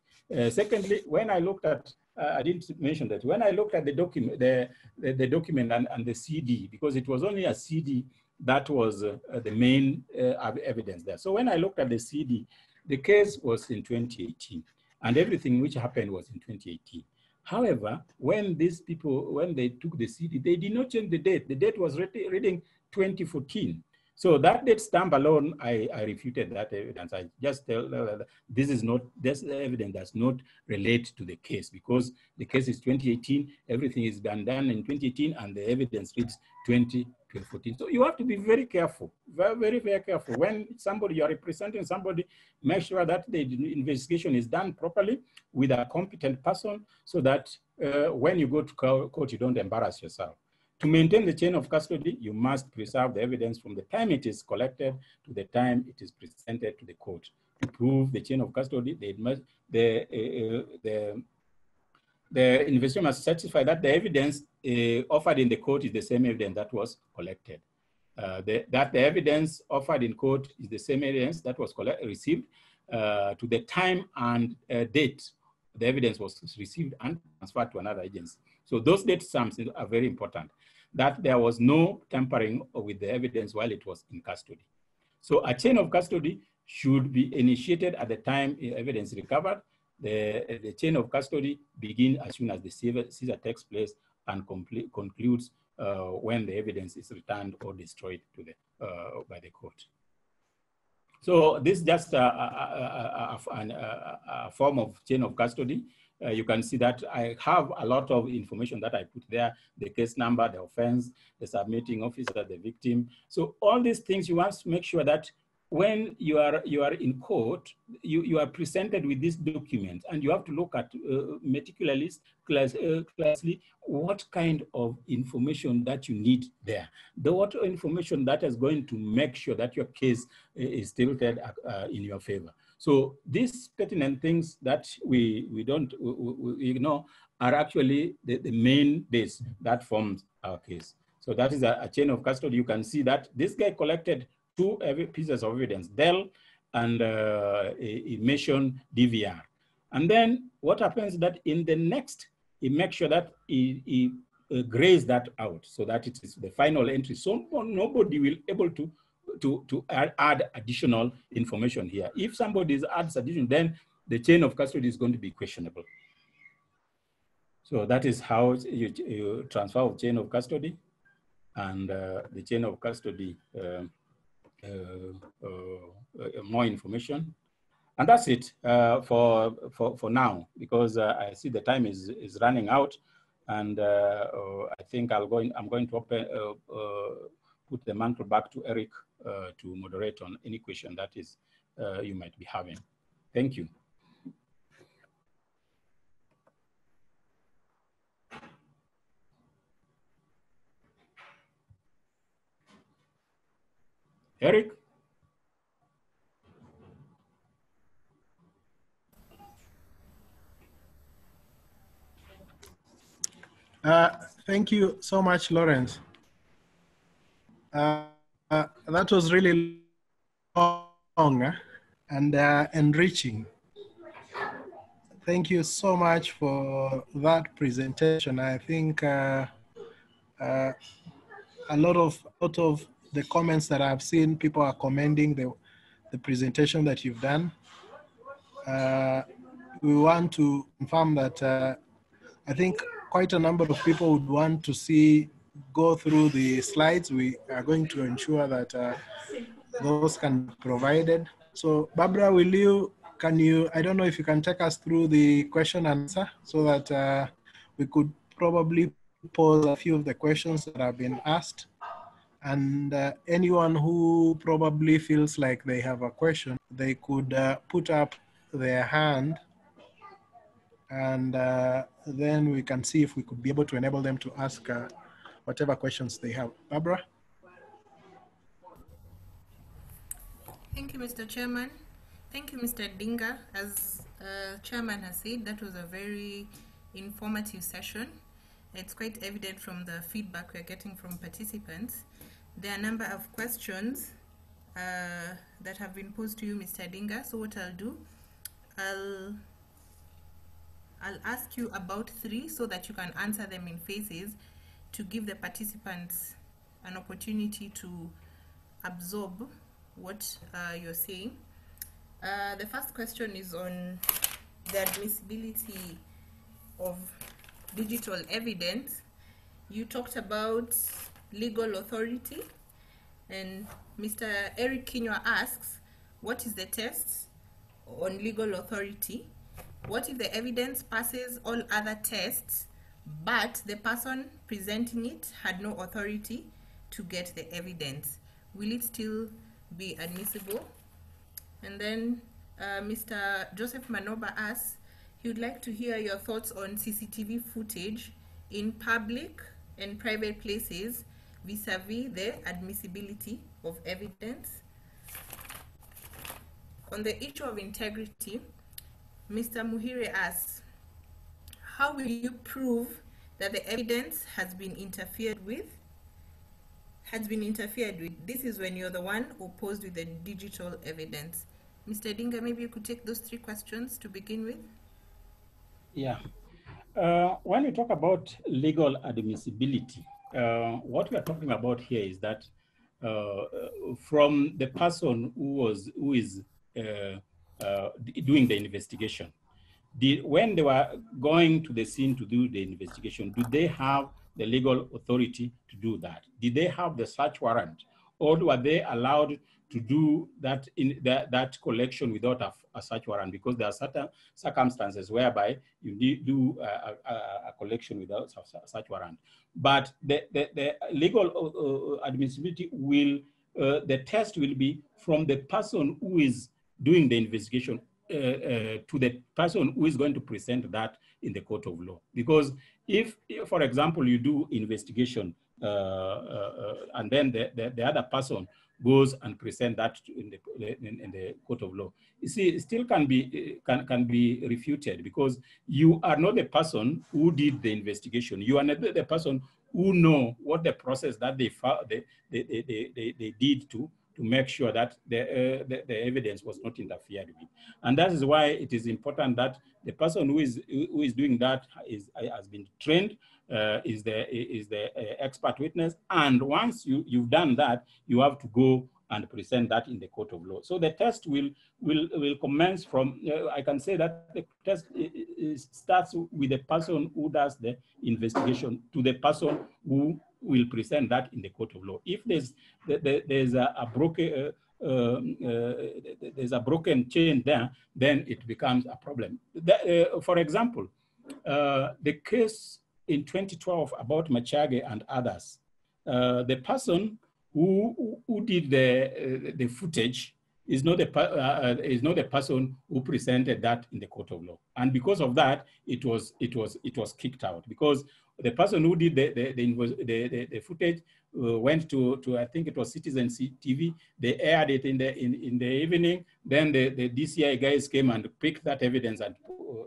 S4: secondly, when I looked at, I didn't mention that, when I looked at the document, the, the, the document and, and, the CD, because it was only a CD that was uh, the main uh, evidence there. So when I looked at the CD, the case was in 2018 and everything which happened was in 2018. However, when these people, when they took the CD, they did not change the date. The date was reading 2014. So that date stamp alone, I, I refuted that evidence. I just tell uh, this is not, this evidence does not relate to the case because the case is 2018, everything is done done in 2018 and the evidence reads 20 14. So you have to be very careful, very, very, very careful. When somebody, you are representing somebody, make sure that the investigation is done properly with a competent person so that uh, when you go to court, you don't embarrass yourself. To maintain the chain of custody, you must preserve the evidence from the time it is collected to the time it is presented to the court. To prove the chain of custody, the, uh, uh the the investigator must certify that the evidence uh, offered in the court is the same evidence that was collected. Uh, the, that the evidence offered in court is the same evidence that was collect, received uh, to the time and uh, date the evidence was received and transferred to another agency. So those date stamps are very important. That there was no tampering with the evidence while it was in custody. So a chain of custody should be initiated at the time evidence recovered. The, the chain of custody begin as soon as the seizure takes place and complete, concludes uh, when the evidence is returned or destroyed to the, uh, by the court. So this is just a, a, a, a, form of chain of custody. Uh, you can see that I have a lot of information that I put there, the case number, the offense, the submitting officer, the victim. So all these things, you want to make sure that when you are you are in court, you, you are presented with this document, and you have to look at uh, meticulously, class, uh, classly, what kind of information that you need there. The what information that is going to make sure that your case is tilted uh, in your favor. So these pertinent things that we we don't we, we ignore are actually the, the main base that forms our case. So that is a, a chain of custody. You can see that this guy collected two pieces of evidence, Dell and uh, emission DVR. And then what happens that in the next, he makes sure that he, he uh, grays that out so that it is the final entry. So nobody will able to, to, to add, add additional information here. If somebody is adds addition, then the chain of custody is going to be questionable. So that is how you, you transfer of chain of custody and uh, the chain of custody um, uh, uh, more information. And that's it uh, for, for, for now, because I see the time is, is running out. And I think I'll go in, I'm going to open, put the mantle back to Eric to moderate on any question that is you might be having. Thank you. Eric?
S3: Uh, thank you so much, Lawrence. Uh, uh, that was really long uh, and uh, enriching. Thank you so much for that presentation. I think uh, a lot of lot of the comments that I've seen, people are commending the, the presentation that you've done. Uh, we want to confirm that uh, I think quite a number of people would want to see, go through the slides. We are going to ensure that uh, those can be provided. So Barbara, will you, can you, I don't know if you can take us through the question answer so that uh, we could probably pose a few of the questions that have been asked. And uh, anyone who probably feels like they have a question, they could uh, put up their hand and uh, then we can see if we could be able to enable them to ask uh, whatever questions they have. Barbara?
S2: Thank you, Mr. Chairman. Thank you, Mr. Dinga. As uh, Chairman has said, that was a very informative session. It's quite evident from the feedback we're getting from participants there are a number of questions uh, that have been posed to you, Mr. Dinga. So what I'll do, I'll I'll ask you about three so that you can answer them in phases to give the participants an opportunity to absorb what uh, you're saying. Uh, the first question is on the admissibility of digital evidence. You talked about legal authority. And Mr. Eric Kinywa asks, what is the test on legal authority? What if the evidence passes all other tests, but the person presenting it had no authority to get the evidence? Will it still be admissible? And then uh, Mr. Joseph Manoba asks, he would like to hear your thoughts on CCTV footage in public and private places vis-a-vis -vis the admissibility of evidence. On the issue of integrity, Mr. Muhire asks, how will you prove that the evidence has been interfered with? Has been interfered with. This is when you're the one opposed with the digital evidence. Mr. Dinga, maybe you could take those three questions to begin with.
S4: Yeah. Uh, when we talk about legal admissibility, uh, what we are talking about here is that uh, from the person who was who is uh, uh, doing the investigation, did, when they were going to the scene to do the investigation, do they have the legal authority to do that? Did they have the search warrant, or were they allowed to do that in that, that collection without a, a, search warrant because there are certain circumstances whereby you need do a, a, a collection without a search warrant. But the, the, the legal uh, uh, admissibility will, uh, the test will be from the person who is doing the investigation uh, uh, to the person who is going to present that in the court of law. Because if, if for example, you do investigation uh, and then the, the, the other person goes and present that in the, in, in, the court of law. You see, it still can be, can, can be refuted because you are not the person who did the investigation. You are not the person who know what the process that they, they, they, they, they, they did to, to make sure that the, uh, the, the, evidence was not interfered with. And that is why it is important that the person who is, who is doing that is, has been trained uh, is the is the uh, expert witness. And once you you've done that, you have to go and present that in the court of law. So the test will will will commence from. Uh, I can say that the test starts with the person who does the investigation to the person who will present that in the court of law. If there's there's a, a broken uh, um, uh, there's a broken chain there, then it becomes a problem. uh, for example, uh, the case in 2012 about Machage and others. Uh, the person who, who did the, uh, the footage is not, the, uh, uh, is not the person who presented that in the court of law. And because of that, it was, it was, it was kicked out because the person who did the, the, the, the, the footage uh, went to, to, I think it was Citizen TV. They aired it in the, in, in the evening. Then the, the DCI guys came and picked that evidence and uh,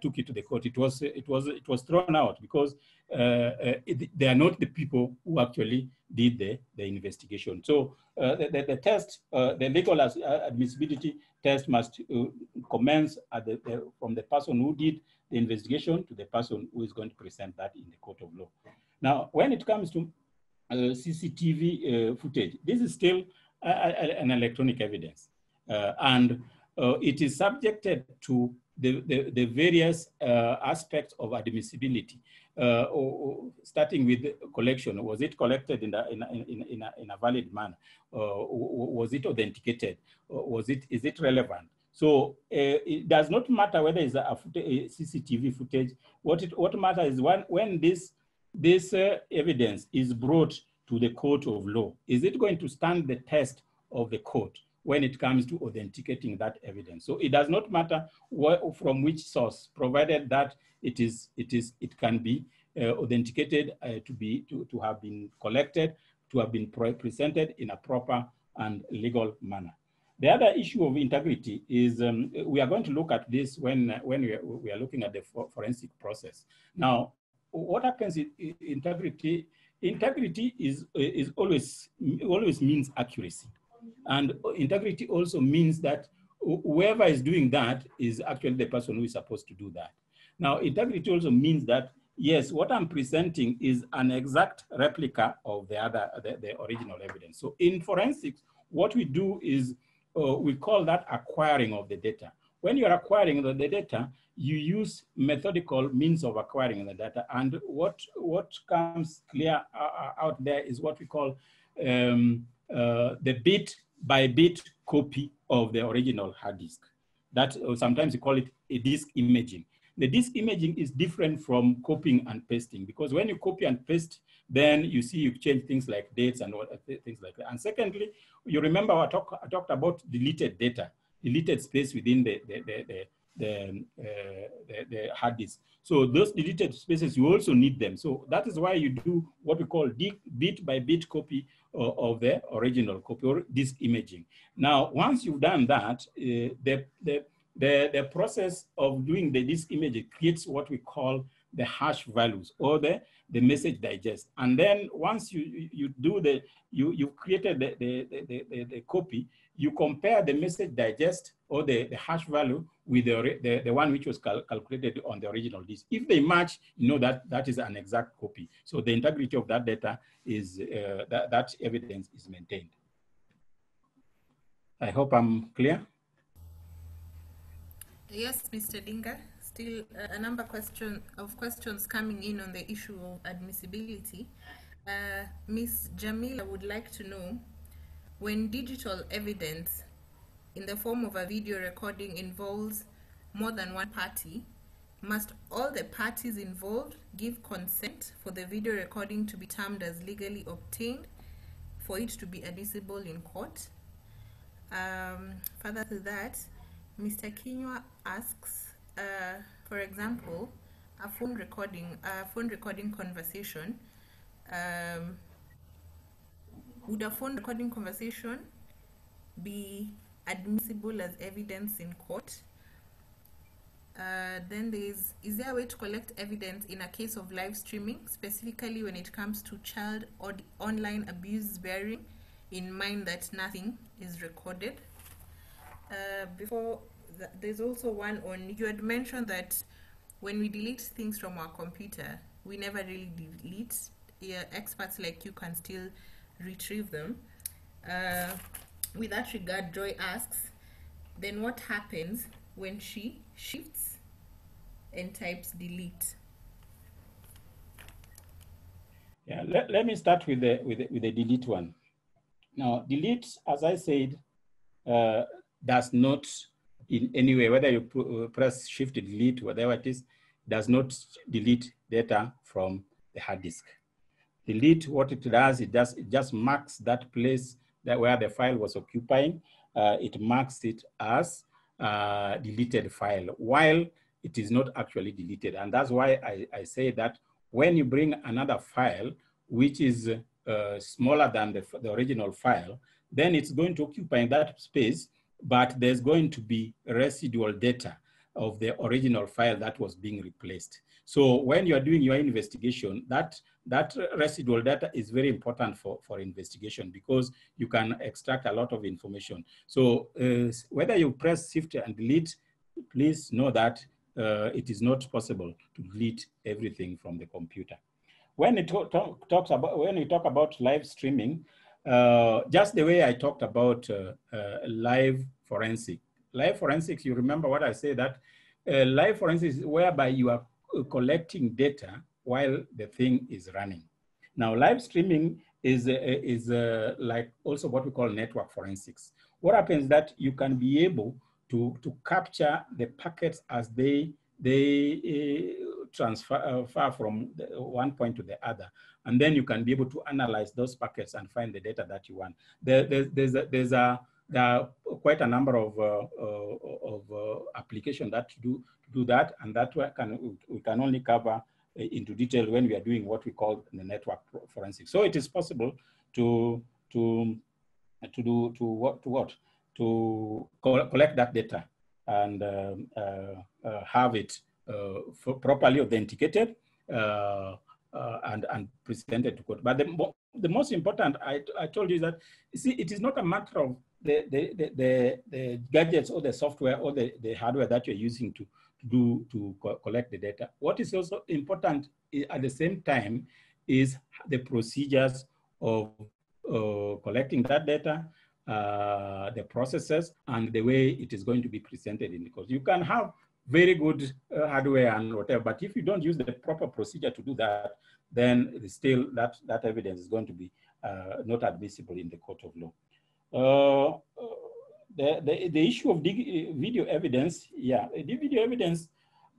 S4: took it to the court. It was it was it was thrown out because uh, uh, it, they are not the people who actually did the, the investigation. So the, the, the, test, the legal admissibility test must commence the, from the person who did the investigation to the person who is going to present that in the court of law. Now, when it comes to uh, CCTV uh, footage, this is still an electronic evidence. Uh, and it is subjected to the, the, the various uh, aspects of admissibility, uh, or, or starting with collection. Was it collected in a, in a, in a, in a, valid manner? Uh, was it authenticated? was it, is it relevant? So uh, it does not matter whether it's a, CCTV footage. What, it, what matters is when, when this, this uh, evidence is brought to the court of law, is it going to stand the test of the court? When it comes to authenticating that evidence. So it does not matter what, from which source, provided that it is it is it can be uh, authenticated uh, to be to, to have been collected, to have been presented in a proper and legal manner. The other issue of integrity is um, we are going to look at this when when we are, we are looking at the forensic process. Now, what happens in integrity? Integrity is is always always means accuracy. And integrity also means that whoever is doing that is actually the person who is supposed to do that. Now, integrity also means that, yes, what I'm presenting is an exact replica of the other, the, the original evidence. So in forensics, what we do is uh, we call that acquiring of the data. When you're acquiring the, the data, you use methodical means of acquiring the data. And what, what comes clear uh, out there is what we call um, uh, the bit by bit copy of the original hard disk. That uh, sometimes you call it a disk imaging. The disk imaging is different from copying and pasting because when you copy and paste, then you see you change things like dates and what, things like that. And secondly, you remember I, talk, I talked about deleted data, deleted space within the, the, the, the the, uh, the, the, hard disk. So those deleted spaces, you also need them. So that is why you do what we call bit by bit copy of the original copy or disk imaging. Now, once you've done that, uh, the, the, the, the process of doing the disk imaging creates what we call the hash values or the, the message digest. And then once you, you do the, you, you've created the, the, the, the, the copy, you compare the message digest or the, the hash value with the, the, the one which was cal calculated on the original disk. If they match, you know that that is an exact copy. So the integrity of that data is, uh, that, that evidence is maintained. I hope I'm clear.
S2: Yes, Mr. Dinga. Still uh, a number question of questions coming in on the issue of admissibility. Uh, Ms. Jamila would like to know when digital evidence in the form of a video recording involves more than one party, must all the parties involved give consent for the video recording to be termed as legally obtained for it to be admissible in court? Um, further to that, Mr. Kinywa asks, uh, for example, a phone recording, a phone recording conversation. Um, would a phone recording conversation be admissible as evidence in court? Uh, then there is, is there a way to collect evidence in a case of live streaming, specifically when it comes to child or online abuse bearing in mind that nothing is recorded? Uh, before th there's also one on you had mentioned that when we delete things from our computer we never really delete yeah, experts like you can still retrieve them. Uh, with that regard joy asks then what happens when she shifts and types delete?
S4: Yeah let, let me start with the with the, with the delete one. Now delete as i said uh, does not in any way, whether you uh, press shift delete, whatever it is, does not delete data from the hard disk. Delete, what it does, it just, it just marks that place that where the file was occupying, uh, it marks it as uh, deleted file, while it is not actually deleted. And that's why I, I say that when you bring another file, which is uh, smaller than the, the original file, then it's going to occupy that space but there's going to be residual data of the original file that was being replaced. So when you're doing your investigation, that, that residual data is very important for, for investigation because you can extract a lot of information. So uh, whether you press shift and delete, please know that uh, it is not possible to delete everything from the computer. When it talk, talks about, when we talk about live streaming, uh, just the way I talked about uh, uh, live forensic. Live forensics, you remember what I said that uh, live forensics is whereby you are collecting data while the thing is running. Now, live streaming is, uh, is uh, like also what we call network forensics. What happens that you can be able to, to capture the packets as they, they transfer from one point to the other. And then you can be able to analyze those packets and find the data that you want. There, there, there's, a, there's a, there are quite a number of, uh, uh, of uh, applications that do, do that, and that can, we can only cover into detail when we are doing what we call the network forensics. So it is possible to, to, to do, to what, to what? To collect that data and um, uh, uh, have it uh, properly authenticated uh, uh, and, and presented to court. But the, the most important, I, I told you that, see, it is not a matter of the, the, the, the, the gadgets or the software or the, the hardware that you're using to do to co collect the data. What is also important at the same time is the procedures of uh, collecting that data, uh, the processes, and the way it is going to be presented in the course. You can have very good uh, hardware and whatever, but if you don't use the proper procedure to do that, then still that, that evidence is going to be uh, not admissible in the court of law. Uh, the, the, the issue of video evidence, yeah, the video evidence,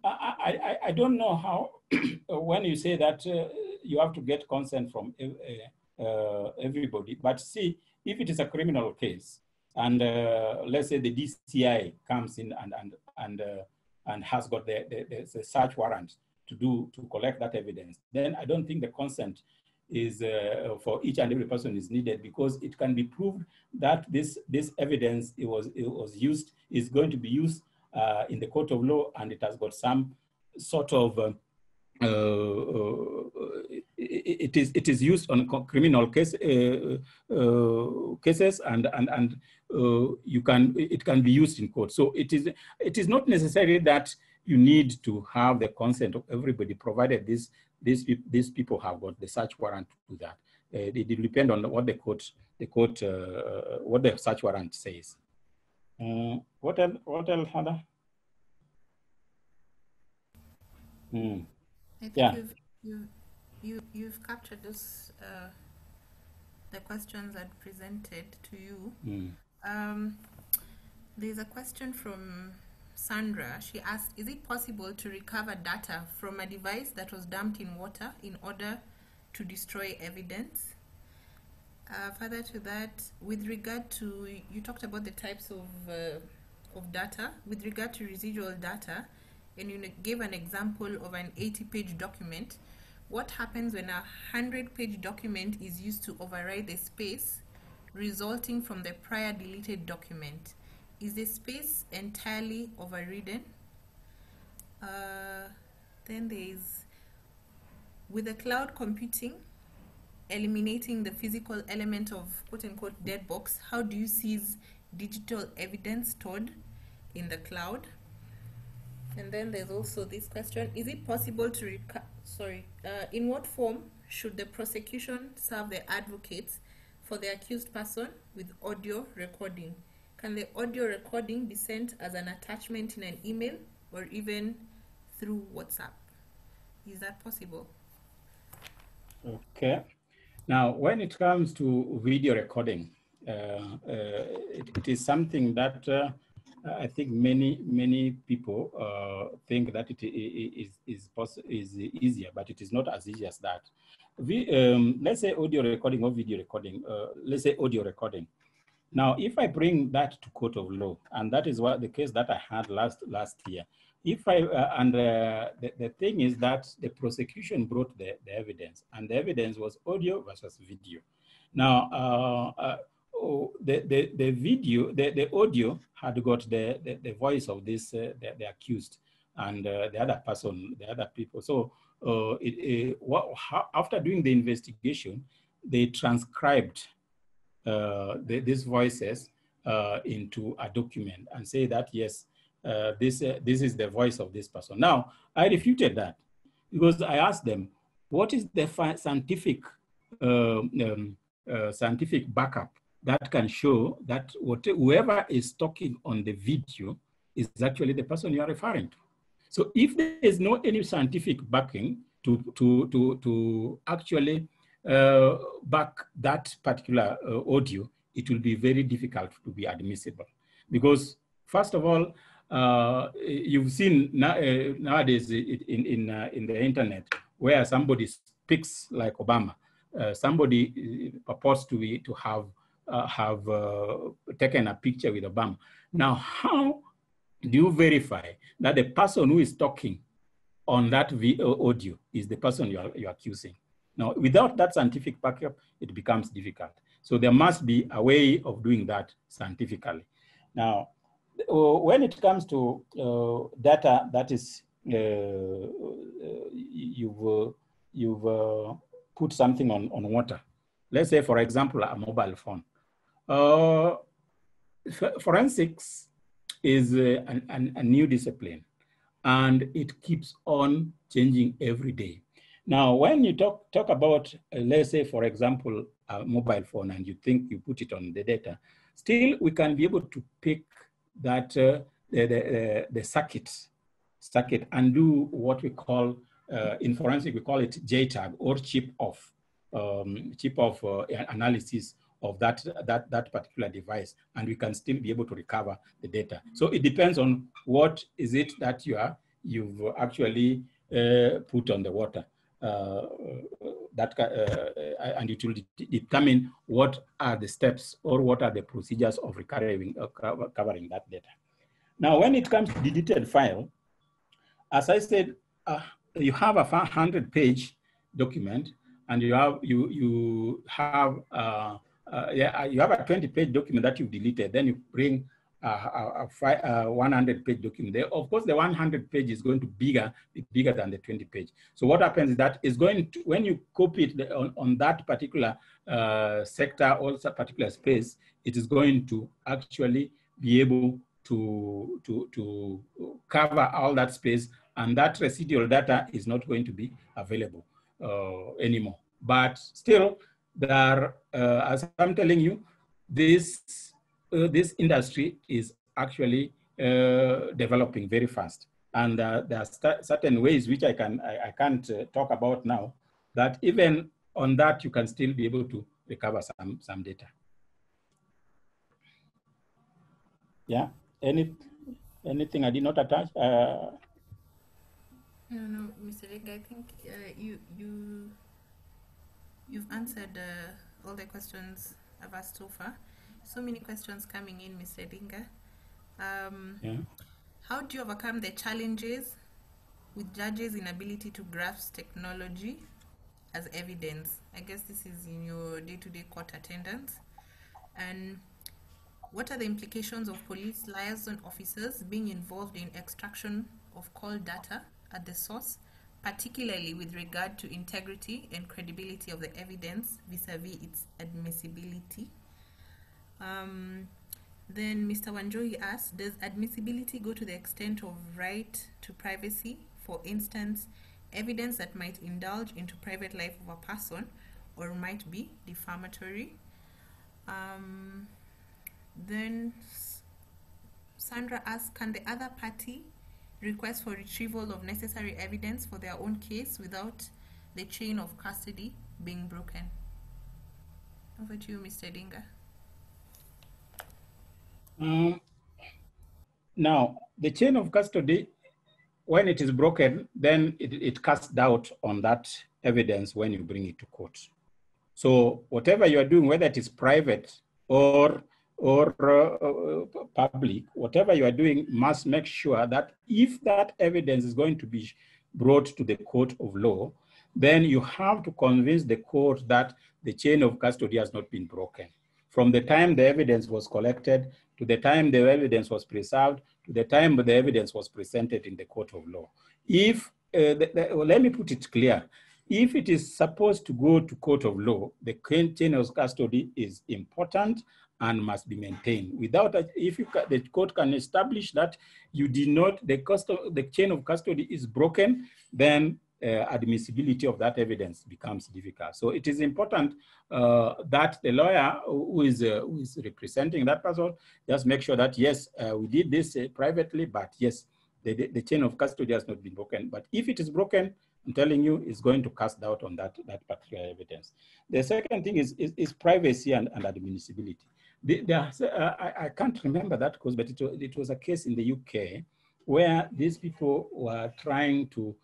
S4: I, I, I don't know how, when you say that uh, you have to get consent from uh, uh, everybody, but see, if it is a criminal case, and uh, let's say the DCI comes in and, and, and, uh, and has got the, the, the, search warrant to do, to collect that evidence, then I don't think the consent is uh, for each and every person is needed because it can be proved that this this evidence it was it was used is going to be used uh, in the court of law and it has got some sort of uh, uh, uh, it is it is used on criminal case uh, cases and and and you can it can be used in court. So it is it is not necessary that you need to have the consent of everybody, provided these these these people have got the search warrant to do that. it, it depends on what the court the court what the search warrant says. what else? What else, Hada?
S2: Hmm. I think yeah. you've, you, you, you've captured this, uh, the questions I presented to you. Mm. Um, there's a question from Sandra. She asked, is it possible to recover data from a device that was dumped in water in order to destroy evidence? Uh, further to that, with regard to, you talked about the types of, uh, of data. With regard to residual data, and you gave an example of an 80 page document, what happens when a 100 page document is used to override the space resulting from the prior deleted document? Is the space entirely overridden? Uh, then there is, with the cloud computing, eliminating the physical element of quote unquote dead box, how do you seize digital evidence stored in the cloud? And then there's also this question, is it possible to, sorry, uh, in what form should the prosecution serve the advocates for the accused person with audio recording? Can the audio recording be sent as an attachment in an email or even through WhatsApp? Is that possible?
S4: Okay. Now, when it comes to video recording, uh, uh, it, it is something that uh, I think many many people uh, think that it is is is easier, but it is not as easy as that. We, um, let's say audio recording or video recording. Uh, let's say audio recording. Now, if I bring that to court of law, and that is what the case that I had last last year. If I uh, and uh, the, the thing is that the prosecution brought the, the evidence, and the evidence was audio versus video. Now uh, uh, oh, the, the, the video, the, the audio had got the, the, the voice of this, uh, the, the, accused and uh, the other person, the other people. So it, it, what, how, after doing the investigation, they transcribed the, these voices uh, into a document and say that, yes, uh, this, this is the voice of this person. Now, I refuted that because I asked them, what is the scientific um, um, scientific backup that can show that what, whoever is talking on the video is actually the person you are referring to. So if there is no any scientific backing to, to, to, to actually uh, back that particular uh, audio, it will be very difficult to be admissible. Because first of all, uh, you've seen uh, nowadays in, in, uh, in the internet where somebody speaks like Obama, uh, somebody purports to, be, to have have taken a picture with Obama. Now, how do you verify that the person who is talking on that audio is the person you are, you are accusing? Now, without that scientific backup, it becomes difficult. So there must be a way of doing that scientifically. Now, uh, when it comes to uh, data that is, uh, uh you've, you've put something on, on water. Let's say, for example, a mobile phone. Uh, forensics is a, a, a, new discipline and it keeps on changing every day. Now, when you talk, talk about, uh, let's say, for example, a mobile phone and you think you put it on the data, still we can be able to pick that uh, the, the, the, circuit, circuit and do what we call, uh, in forensic, we call it JTAG or chip off, um, chip off uh, analysis of that, that, that particular device, and we can still be able to recover the data. So it depends on what is it that you are, you've actually uh, put on the water. Uh, that uh, and it will de determine what are the steps or what are the procedures of recovering, uh, covering that data. Now, when it comes to detailed file, as I said, uh, you have a 100 page document and you have, you, you have uh, uh, yeah, uh, you have a 20 page document that you've deleted, then you bring a, a, a 100 page document. They, of course, the 100 page is going to bigger, be bigger than the 20 page. So what happens is that is going to, when you copy it on, on that particular uh, sector or particular space, it is going to actually be able to, to, to cover all that space and that residual data is not going to be available uh, anymore. But still, there, uh, as I'm telling you, this this industry is actually uh, developing very fast. And uh, there are certain ways which I, can, I, I can't uh, talk about now, that even on that, you can still be able to recover some, some data. Yeah, Any, anything I did not attach? Uh,
S2: no, no, Mr. Rick, I think uh, you, you, you've answered all the questions I've asked so far so many questions coming in, Mr. Dinga. Um, yeah. How do you overcome the challenges with judges' inability to grasp technology as evidence? I guess this is in your day-to-day court attendance. And what are the implications of police liaison officers being involved in extraction of call data at the source, particularly with regard to integrity and credibility of the evidence vis-a-vis -vis its admissibility? Um, then Mr. Wanjohi asks, does admissibility go to the extent of right to privacy? For instance, evidence that might indulge into private life of a person or might be defamatory. Um, then Sandra asks, can the other party request for retrieval of necessary evidence for their own case without the chain of custody being broken? Over to you, Mr. Dinga.
S4: Um, now, the chain of custody, when it is broken, then it, it casts doubt on that evidence when you bring it to court. So whatever you are doing, whether it is private or or uh, uh, public, whatever you are doing must make sure that if that evidence is going to be brought to the court of law, then you have to convince the court that the chain of custody has not been broken. From the time the evidence was collected to the time the evidence was preserved, to the time the evidence was presented in the court of law. If, uh, the, the, well, let me put it clear, if it is supposed to go to court of law, the chain of custody is important and must be maintained. Without that, if you the court can establish that you did not, the, custom, the chain of custody is broken, then uh, admissibility of that evidence becomes difficult. So it is important uh, that the lawyer who is, uh, who is representing that person just make sure that, yes, uh, we did this uh, privately, but yes, the, the, chain of custody has not been broken. But if it is broken, I'm telling you, it's going to cast doubt on that, that particular evidence. The second thing is, is, is privacy and, and admissibility. The, uh, I, I, can't remember that case, but it, it was a case in the UK where these people were trying to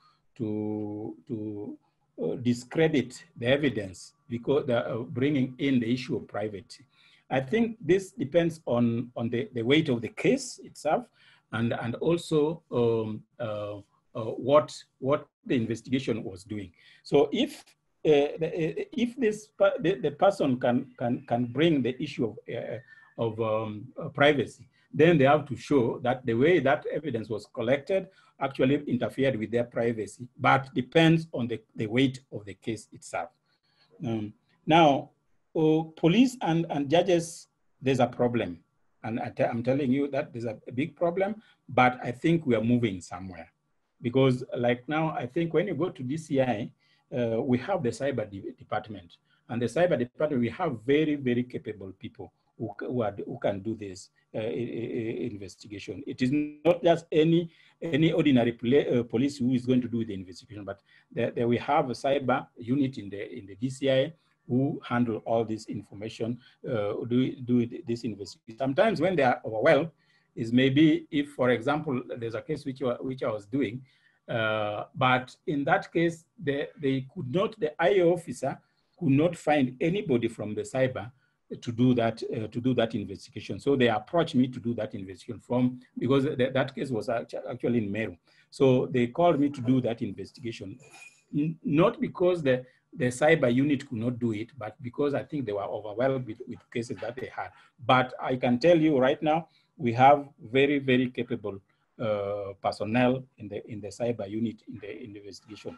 S4: to, to uh, discredit the evidence because they're uh, bringing in the issue of privacy. I think this depends on, on the, the weight of the case itself and, and also um, uh, uh, what, what the investigation was doing. So if, uh, if this, the, the person can, can, can bring the issue of, uh, of um, privacy, then they have to show that the way that evidence was collected actually interfered with their privacy, but depends on the, the weight of the case itself. Um, now, uh, police and, and judges, there's a problem. And I am telling you that there's a, a big problem, but I think we are moving somewhere. Because like now, I think when you go to DCI, uh, we have the cyber de department. And the cyber department, we have very, very capable people who, who, are, who can do this uh, investigation. It is not just any any ordinary uh, police who is going to do the investigation, but there, we have a cyber unit in the in the DCI who handle all this information, uh, do, do this investigation. Sometimes when they are overwhelmed, is maybe if, for example, there's a case which, which I was doing, uh, but in that case, they, they could not, the IO officer could not find anybody from the cyber to do that uh, to do that investigation. So they approached me to do that investigation from because th that case was actually in Meru. So they called me to do that investigation, N not because the the cyber unit could not do it, but because I think they were overwhelmed with, with cases that they had. But I can tell you right now, we have very, very capable uh, personnel in the in the cyber unit in the, in the investigation.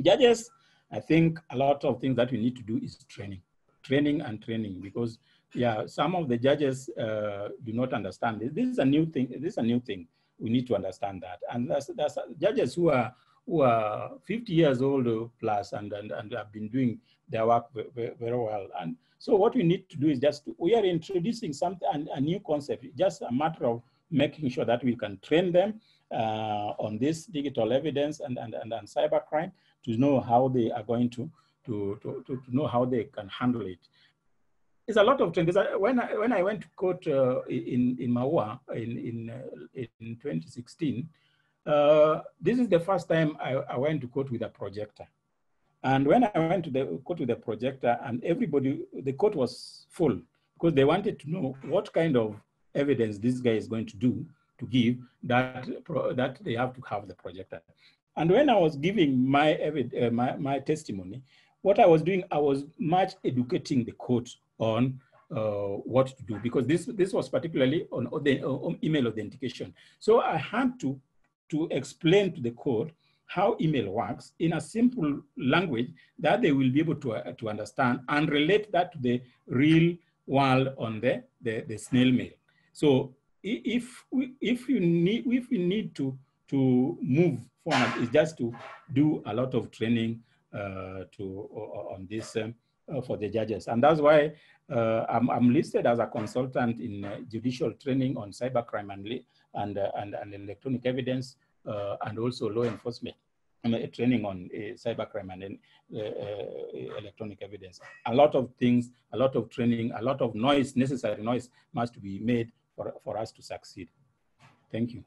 S4: Judges, I think a lot of things that we need to do is training, training and training because yeah, some of the judges uh, do not understand this. This is a new thing. This is a new thing. We need to understand that. And there's, there's judges who are who are 50 years old plus and, and, and have been doing their work very, well. And so what we need to do is just, we are introducing something, a, a new concept, just a matter of making sure that we can train them uh, on this digital evidence and, and, and, and cybercrime to know how they are going to, to, to, to, know how they can handle it. It's a lot of things. When I, when I went to court uh, in, in Maua in, in, uh, in 2016, uh, this is the first time I, I, went to court with a projector. And when I went to the court with the projector and everybody, the court was full because they wanted to know what kind of evidence this guy is going to do to give that, that they have to have the projector. And when I was giving my, uh, my, my testimony, what I was doing, I was much educating the court on uh, what to do because this, this was particularly on, on email authentication. So I had to to explain to the court how email works in a simple language that they will be able to, uh, to understand and relate that to the real world on the, the, the snail mail. So if we, if you need, if we need to, to move forward, it's just to do a lot of training to, on this um, uh, for the judges. And that's why uh, I'm, I'm, listed as a consultant in uh, judicial training on cybercrime and, and, uh, and, and, electronic evidence uh, and also law enforcement. training on cybercrime and electronic evidence. A lot of things, a lot of training, a lot of noise, necessary noise must be made for, for us to succeed. Thank you.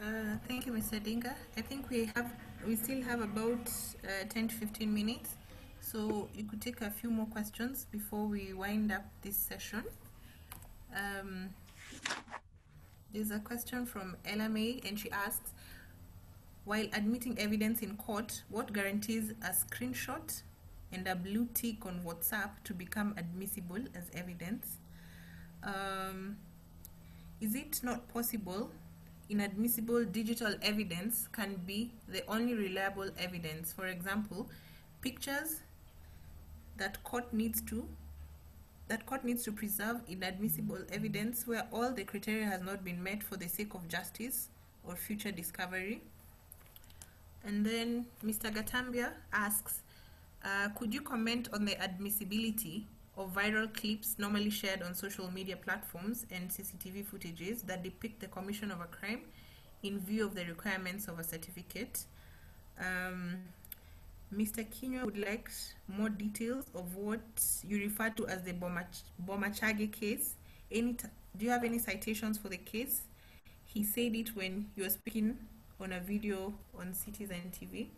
S2: Uh, thank you, Mr. Dinga. I think we have we still have about uh, 10 to 15 minutes, so you could take a few more questions before we wind up this session. Um, there's a question from Ella May, and she asks, while admitting evidence in court, what guarantees a screenshot and a blue tick on WhatsApp to become admissible as evidence? Um, is it not possible inadmissible digital evidence can be the only reliable evidence. For example, pictures that court needs to that court needs to preserve inadmissible evidence where all the criteria has not been met for the sake of justice or future discovery. And then Mr. Gatambia asks, uh, could you comment on the admissibility of viral clips normally shared on social media platforms and CCTV footages that depict the commission of a crime in view of the requirements of a certificate. Um, Mr. Kinyo would like more details of what you refer to as the Bomach Bomachoge case. Any do you have any citations for the case? He said it when you were speaking on a video on Citizen TV.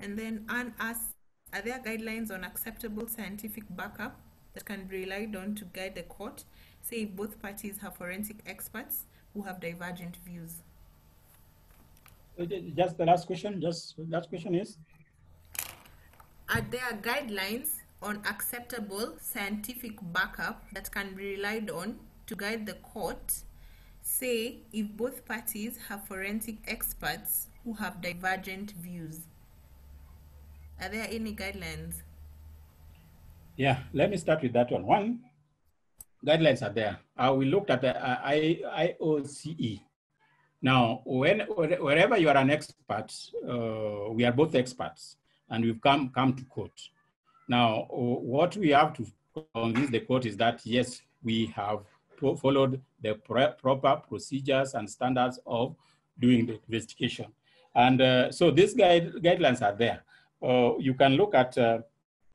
S2: And then Anne asks, are there guidelines on acceptable scientific backup that can be relied on to guide the court, say if both parties have forensic experts who have divergent views?
S4: Just the last question, just last question is?
S2: Are there guidelines on acceptable scientific backup that can be relied on to guide the court, say if both parties have forensic experts who have divergent views? Are there any guidelines?
S4: Yeah, let me start with that one. One, guidelines are there. Uh, we looked at the uh, IOCE. Now, when, wherever you are an expert, uh, we are both experts, and we've come, come to court. Now, what we have to convince the court is that, yes, we have followed the proper procedures and standards of doing the investigation. And uh, so these guide, guidelines are there. Uh, you can look at uh,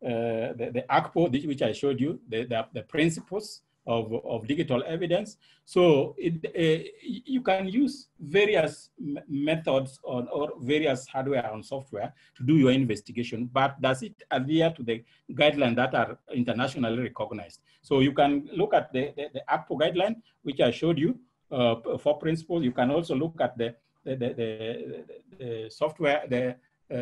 S4: the, the ACPO, which I showed you, the, the, the principles of, of digital evidence. So it, uh, you can use various methods on, or various hardware and software to do your investigation, but does it adhere to the guidelines that are internationally recognized? So you can look at the, the, the ACPO guideline, which I showed you uh, for principles. You can also look at the, the, the, the software, the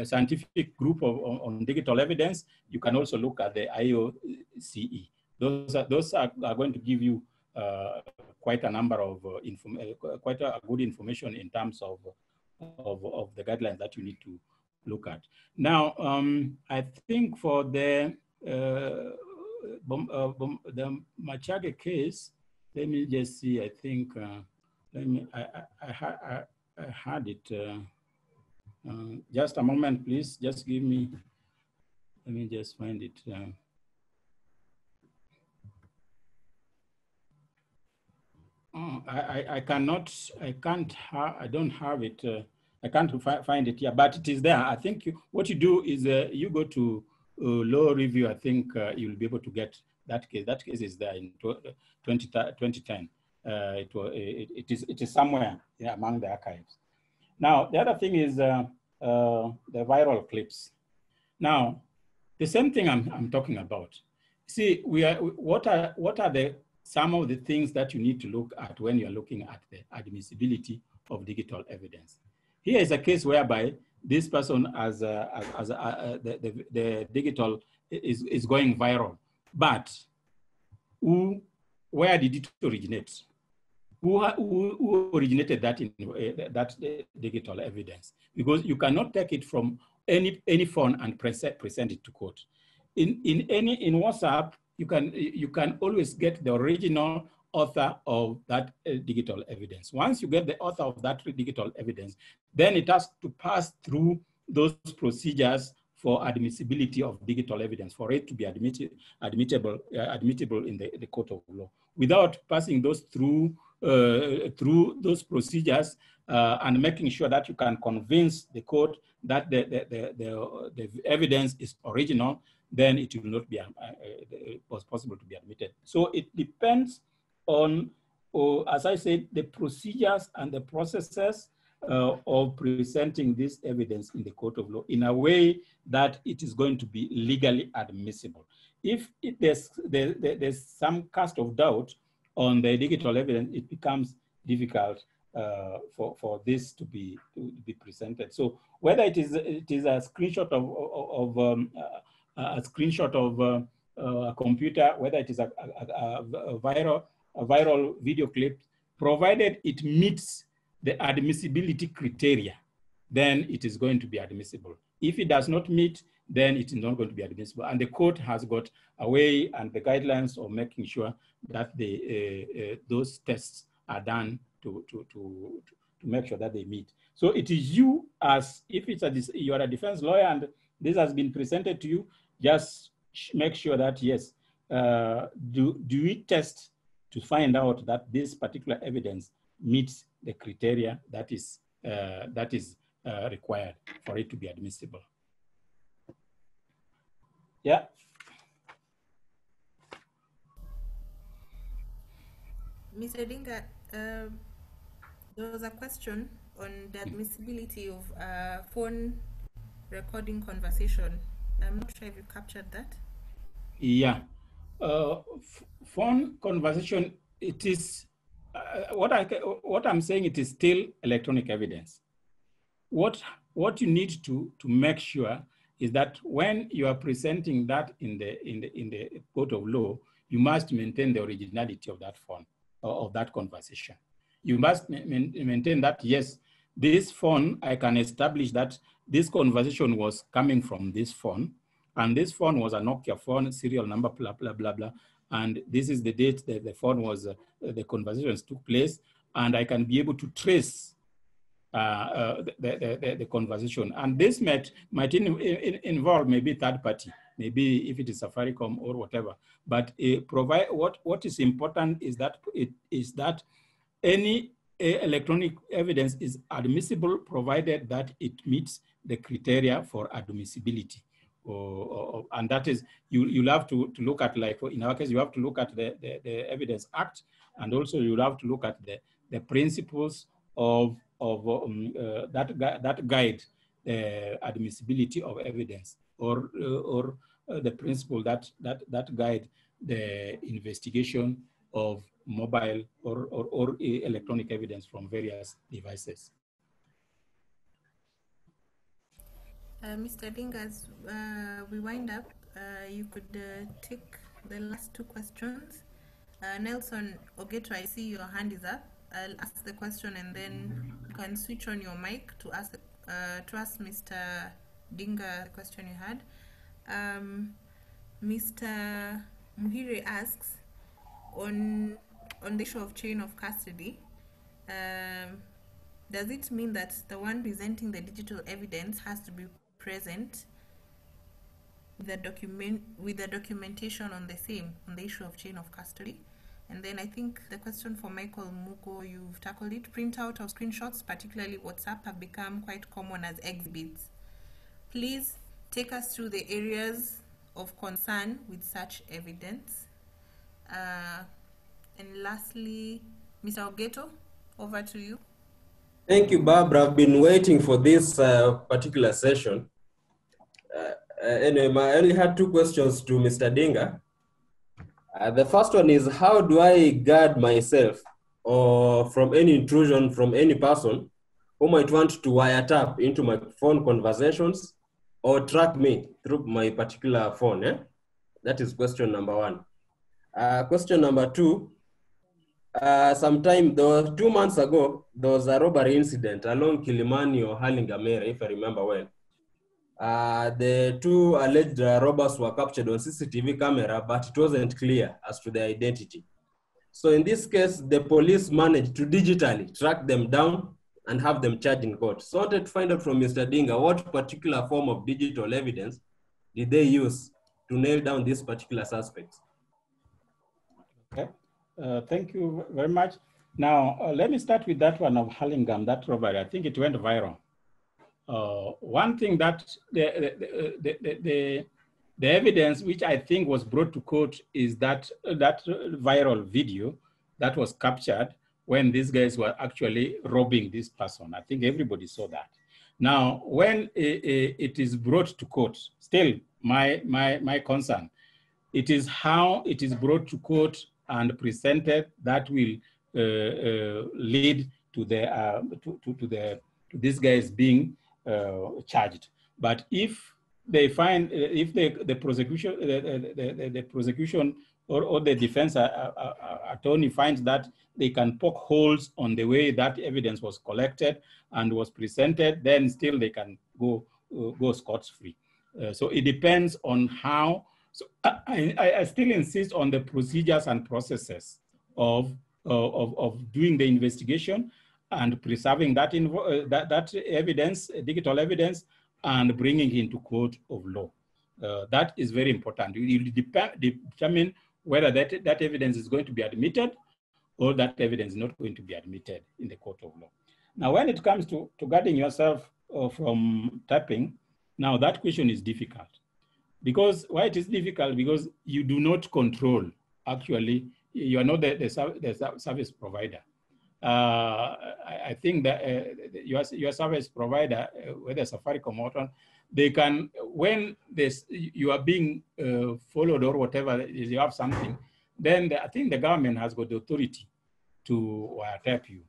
S4: scientific group of, on, on, digital evidence, you can also look at the IOCE. those are, those are, are going to give you uh, quite a number of uh, inform uh, quite a, good information in terms of, of, of the guidelines that you need to look at. Now, um, I think for the uh, uh, the Machage case, let me just see. I think let me. I I, I, I had it. Just a moment, please. Just give me. Let me just find it. Oh, I, I, I, cannot, I can't, I don't have it. Uh, I can't fi find it here, but it is there. I think you, what you do is uh, you go to uh, law review. I think uh, you'll be able to get that case. That case is there in 20, 2010. Uh, it, it, it, is, it is somewhere among the archives. Now, the other thing is uh, the viral clips. Now, the same thing I'm, I'm talking about. See, we are, what, are, what are the some of the things that you need to look at when you're looking at the admissibility of digital evidence. Here is a case whereby this person as, a, as, a, uh, the, the, the, digital is, is going viral, but who, where did it originate? Who, who, who originated that, in, uh, that uh, digital evidence? Because you cannot take it from any, any phone and present, present it to court. In, in, any, in WhatsApp, you can, you can always get the original author of that uh, digital evidence. Once you get the author of that digital evidence, then it has to pass through those procedures for admissibility of digital evidence, for it to be admitted, admittable, uh, admittable in the, the court of law. Without passing those through, through those procedures uh, and making sure that you can convince the court that the, the, the, the, evidence is original, then it will not be uh, uh, possible to be admitted. So it depends on, or as I said, the procedures and the processes uh, of presenting this evidence in the court of law in a way that it is going to be legally admissible. If it, there's, there, there's some cast of doubt on the digital evidence, it becomes difficult uh, for, for this to be, to be presented. So whether it is, it is a screenshot of, of, of um, uh, a screenshot of uh, uh, a computer, whether it is a, a, a, viral a viral video clip, provided it meets the admissibility criteria, then it is going to be admissible. If it does not meet, then it is not going to be admissible. And the court has got a way and the guidelines of making sure that the, uh, uh, those tests are done to, to, to, to make sure that they meet. So it is you as, if it's a, you are a defense lawyer and this has been presented to you, just make sure that yes, uh, do, do we test to find out that this particular evidence meets the criteria that is, uh, that is uh, required for it to be admissible. Yeah.
S2: Ms. Edinga, uh, there was a question on the admissibility of uh, phone recording conversation. I'm not sure if you captured that.
S4: Yeah uh, phone conversation, it is uh, what I what I'm saying. It is still electronic evidence. What what you need to to make sure is that when you are presenting that in the in the in the court of law, you must maintain the originality of that phone or of that conversation. You must maintain that yes, this phone I can establish that this conversation was coming from this phone and this phone was a Nokia phone, serial number, blah, blah, blah, blah. And this is the date that the phone was, uh, the conversations took place. And I can be able to trace uh, uh, the, the, the, conversation. And this might, might in, in, involve maybe third party, maybe if it is Safaricom or whatever. But uh, provide what, what is important is that it is that any electronic evidence is admissible provided that it meets the criteria for admissibility and that is you you'll have to, to look at like in our case you have to look at the, the, the evidence act and also you'll have to look at the the principles of of um, uh, that that guide the admissibility of evidence or uh, or uh, the principle that that that guide the investigation of mobile or, or, or electronic evidence from various devices.
S2: Uh, Mr. Ding, as uh, we wind up, uh, you could take the last two questions. Nelson Ogeto, I see your hand is up. I'll ask the question and then you can switch on your mic to ask uh, to ask Mr. Dinga the question you had. Um, Mr. Muhire asks on on the issue of chain of custody. Um, does it mean that the one presenting the digital evidence has to be present with the document with the documentation on the same on the issue of chain of custody? And then I think the question for Michael Mugo, you've tackled it. Printout of screenshots, particularly WhatsApp, have become quite common as exhibits. Please take us through the areas of concern with such evidence. Uh, and lastly, Mr. Ogeto, over to you.
S5: Thank you, Barbara. I've been waiting for this uh, particular session. Uh, uh, anyway, I only had two questions to Mr. Dinga. Uh, the first one is how do I guard myself or from any intrusion from any person who might want to wiretap into my phone conversations or track me through my particular phone? Eh? That is question number one. Uh, question number two, uh, sometime, though, two months ago, there was a robbery incident along Kilimani or Halingamere, if I remember well. Uh, the two alleged robbers were captured on CCTV camera, but it wasn't clear as to their identity. So in this case, the police managed to digitally track them down and have them charged in court. So I wanted to find out from Mr. Dinga, what particular form of digital evidence did they use to nail down these particular suspects?
S4: Okay, uh, thank you very much. Now, uh, let me start with that one of Hurlingham, that robbery. I think it went viral. Uh, one thing that the, the, the, the, the evidence which I think was brought to court is that that viral video that was captured when these guys were actually robbing this person. I think everybody saw that. Now, when it is brought to court, still my, my, my concern, it is how it is brought to court and presented that will uh, uh, lead to the, uh, to, to, to, the, to these guys being charged. But if they find, uh, if the, the prosecution, the, the, the prosecution or, or the defense attorney finds that they can poke holes on the way that evidence was collected and was presented, then still they can go, uh, go scot-free. Uh, so it depends on how, so I, I, still insist on the procedures and processes of, of, of doing the investigation and preserving that, uh, that, that evidence, digital evidence, and bringing into court of law. Uh, that is very important. You determine whether that, that evidence is going to be admitted or that evidence is not going to be admitted in the court of law. Now, when it comes to, to guarding yourself uh, from tapping, now that question is difficult. Because why it is difficult? Because you do not control, actually, you are not the, the, the service provider I, I, think that uh, your, your service provider, uh, whether Safaricom or they can, when this, you are being uh, followed or whatever, you have something, then the, I think the government has got the authority to wiretap you.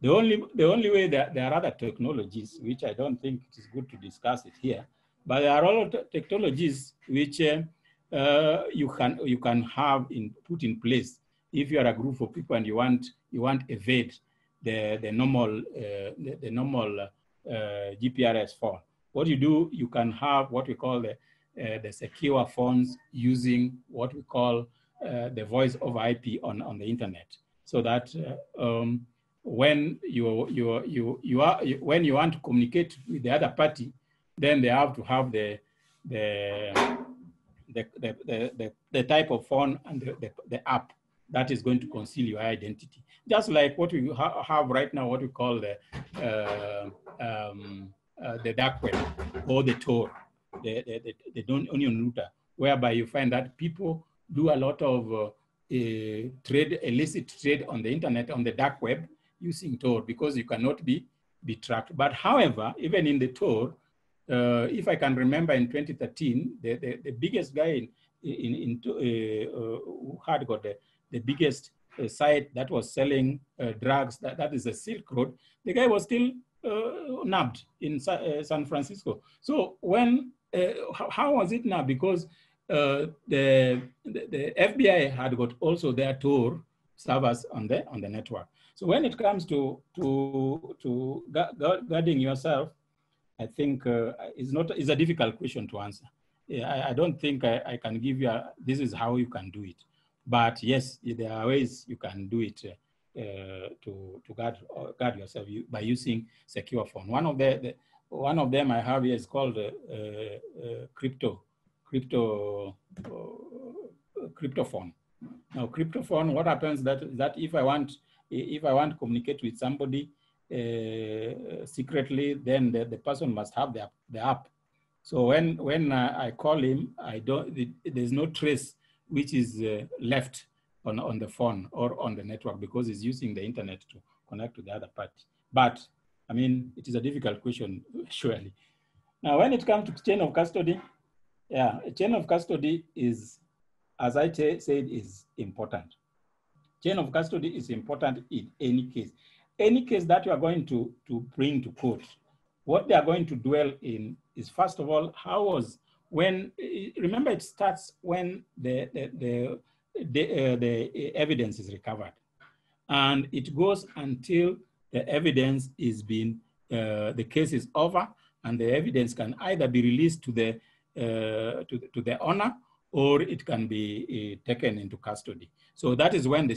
S4: The only, the only way that there are other technologies, which I don't think it is good to discuss it here, but there are other technologies which uh, uh, you, can, you can have in, put in place if you are a group of people and you want you want evade the the normal uh, the, the, normal uh, GPRS phone, what you do you can have what we call the uh, the secure phones using what we call uh, the voice over IP on on the internet, so that uh, um, when you you you you are you, when you want to communicate with the other party, then they have to have the the the, the, the, the, type of phone and the, the, the app that is going to conceal your identity. Just like what we ha have right now, what we call the, uh, um, uh, the dark web or the Tor, the, the, the, the onion router, whereby you find that people do a lot of uh, trade, illicit trade on the internet, on the dark web using Tor because you cannot be, be tracked. But however, even in the Tor, uh, if I can remember in 2013, the, the, the biggest guy in, in, in uh, uh, who had got the the biggest uh, site that was selling uh, drugs, that, that is the Silk Road, the guy was still uh, nabbed in Sa uh, San Francisco. So when, uh, how, how, was it now? Because uh, the, the, the FBI had got also their Tor servers on the on the network. So when it comes to to to guarding yourself, I think uh, is not is a difficult question to answer. I, I don't think I, I, can give you a, this is how you can do it, but yes, there are ways you can do it uh, to to guard guard yourself by using secure phone. One of the, the one of them I have here is called uh, uh, crypto crypto uh, cryptophone. Now, cryptophone, what happens that that if I want if I want to communicate with somebody uh, secretly, then the, the person must have the, the app. So when when uh, I call him, I don't. There's no trace which is uh, left on on the phone or on the network because it's using the internet to connect to the other party. But I mean, it is a difficult question, surely. Now, when it comes to chain of custody, yeah, a chain of custody is, as I said, is important. Chain of custody is important in any case. Any case that you are going to, to bring to court, what they are going to dwell in is first of all, how was when, remember it starts when the, the, the, the, uh, the evidence is recovered. And it goes until the evidence is being, uh, the case is over and the evidence can either be released to the uh, to, to the owner or it can be uh, taken into custody. So that is when the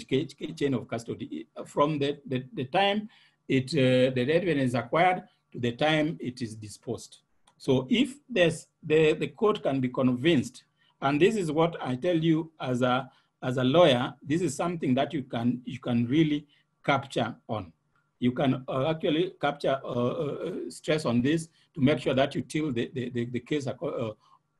S4: chain of custody, from the, the, the time it, uh, the evidence is acquired to the time it is disposed. So if there's, the, the court can be convinced, and this is what I tell you as a, as a lawyer, this is something that you can, you can really capture on. You can uh, actually capture uh, uh, stress on this to make sure that you till the, the, the, the case uh,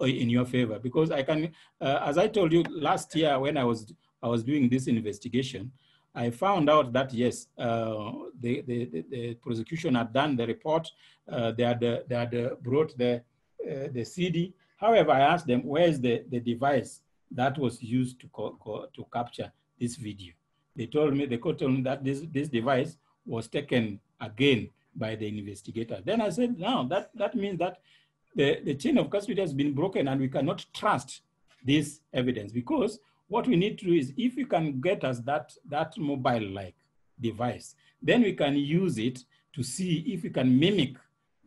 S4: in your favor. Because I can, uh, as I told you last year when I was, I was doing this investigation, I found out that yes, uh, the, the, the, prosecution had done the report, uh, they had, uh, they had brought the, uh, the CD. However, I asked them, where's the, the device that was used to, to capture this video? They told me, the court told me that this, this device was taken again by the investigator. Then I said, no, that, that means that the, the chain of custody has been broken and we cannot trust this evidence because what we need to do is if we can get us that, that mobile-like device, then we can use it to see if we can mimic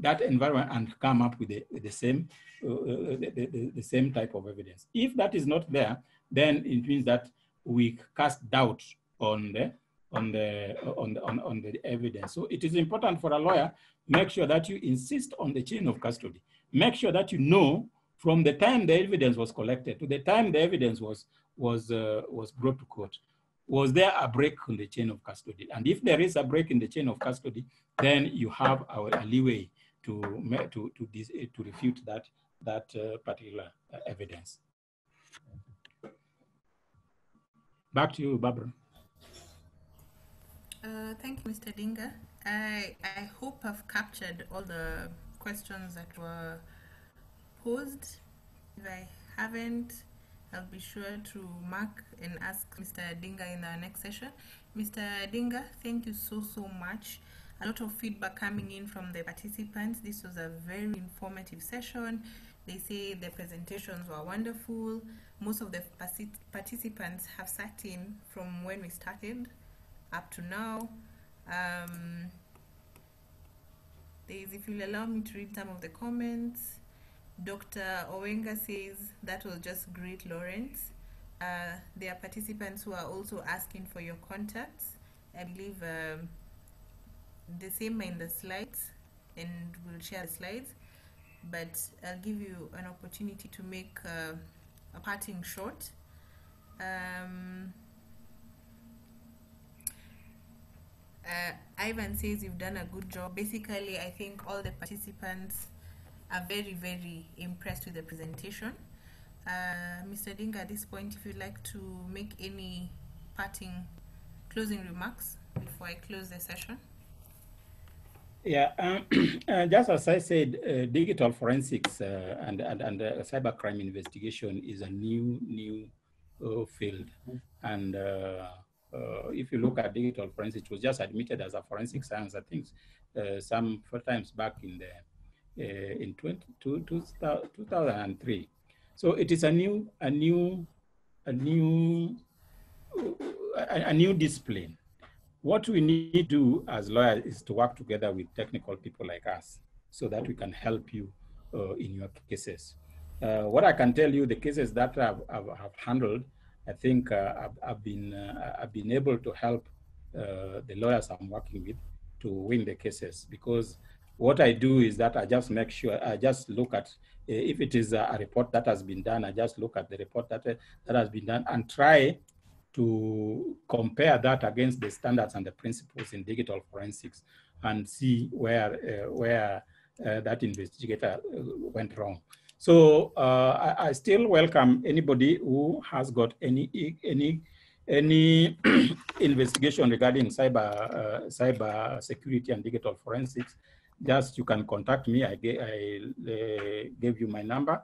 S4: that environment and come up with the, with the same uh, uh the, the, the, same type of evidence. If that is not there, then it means that we cast doubt on the on the on the on, on the evidence. So it is important for a lawyer make sure that you insist on the chain of custody. Make sure that you know from the time the evidence was collected to the time the evidence was was uh, was brought to court. Was there a break in the chain of custody? And if there is a break in the chain of custody, then you have a, leeway to to to, this, to refute that that uh, particular uh, evidence. Back to you, Barbara.
S2: Uh, thank you, Mr. Dinga. I, I hope I've captured all the questions that were posed. If I haven't, I'll be sure to mark and ask Mr. Dinga in the next session. Mr. Dinga, thank you so, so much. A lot of feedback coming in from the participants. This was a very informative session. They say the presentations were wonderful. Most of the participants have sat in from when we started up to now. Um, if you'll allow me to read some of the comments, Dr. Owenga says that was just great, Lawrence. Uh, there are participants who are also asking for your contacts. I believe um, the same in the slides, and we'll share the slides. But I'll give you an opportunity to make uh, a parting shot. Um, uh, Ivan says you've done a good job. Basically, I think all the participants are very, very impressed with the presentation. Uh, Mr. Dinga, at this point, if you'd like to make any parting closing remarks before I close the session.
S4: Yeah, um, uh, just as I said, uh, digital forensics uh, and, and, and uh, cybercrime investigation is a new, new uh, field. And uh, if you look at digital forensics, it was just admitted as a forensic science, I think, uh, some four times back in the in 20, 2003. So it is a new, a new, a new, a, a new discipline. What we need to do as lawyers is to work together with technical people like us so that we can help you uh, in your cases. Uh, what I can tell you, the cases that I've, I've, I've handled, I think uh, I've, I've, been, uh, I've been able to help uh, the lawyers I'm working with to win the cases because what I do is that I just make sure, I just look at, if it is a report that has been done, I just look at the report that, that has been done and try to compare that against the standards and the principles in digital forensics and see where, uh, where uh, that investigator went wrong. So uh, I, I, still welcome anybody who has got any any any investigation regarding cyber uh, cyber security and digital forensics. Just you can contact me. I, I uh, gave you my number,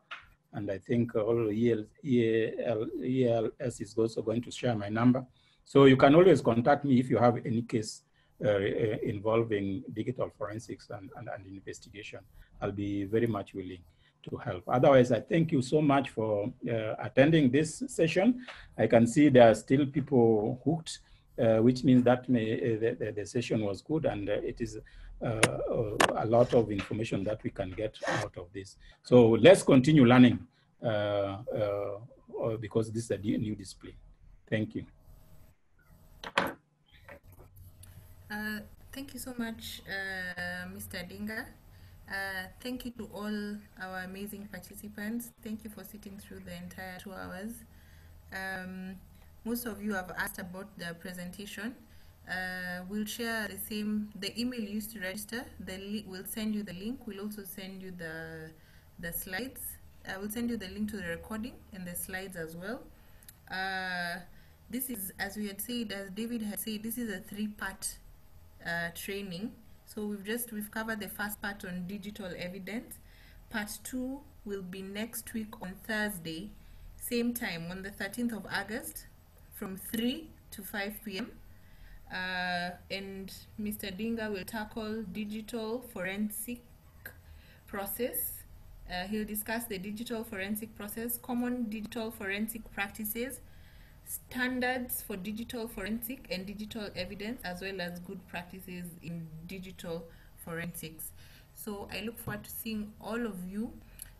S4: and I think all EL, EL, ELS is also going to share my number. So you can always contact me if you have any case uh, involving digital forensics and, and, and investigation. I'll be very much willing to help. Otherwise, I thank you so much for uh, attending this session. I can see there are still people hooked, uh, which means that may, uh, the, the, session was good and uh, it is uh, a lot of information that we can get out of this. So let's continue learning uh, because this is a new display. Thank you.
S2: thank you so much, Mr. Dinga. Uh, thank you to all our amazing participants. Thank you for sitting through the entire two hours. Um, most of you have asked about the presentation. Uh, we'll share the same, the email used to register. The we'll send you the link. We'll also send you the the slides. I will send you the link to the recording and the slides as well. Uh, this is, as we had said, as David had said, this is a three-part uh, training. So we've just we've covered the first part on digital evidence. Part two will be next week on Thursday, same time on the 13th of August from 3 to 5 p.m. Uh, and Mr. Dinga will tackle digital forensic process. Uh, he'll discuss the digital forensic process, common digital forensic practices, standards for digital forensic and digital evidence as well as good practices in digital forensics so i look forward to seeing all of you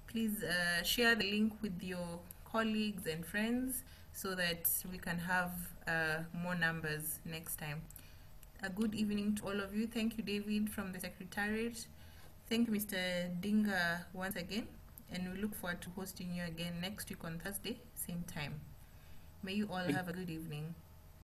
S2: please uh, share the link with your colleagues and friends so that we can have uh, more numbers next time. A good evening to all of you. Thank you david from the secretariat. Thank you mr dinga once again. And we look forward to hosting you again next week on thursday same time. May you all have a good evening.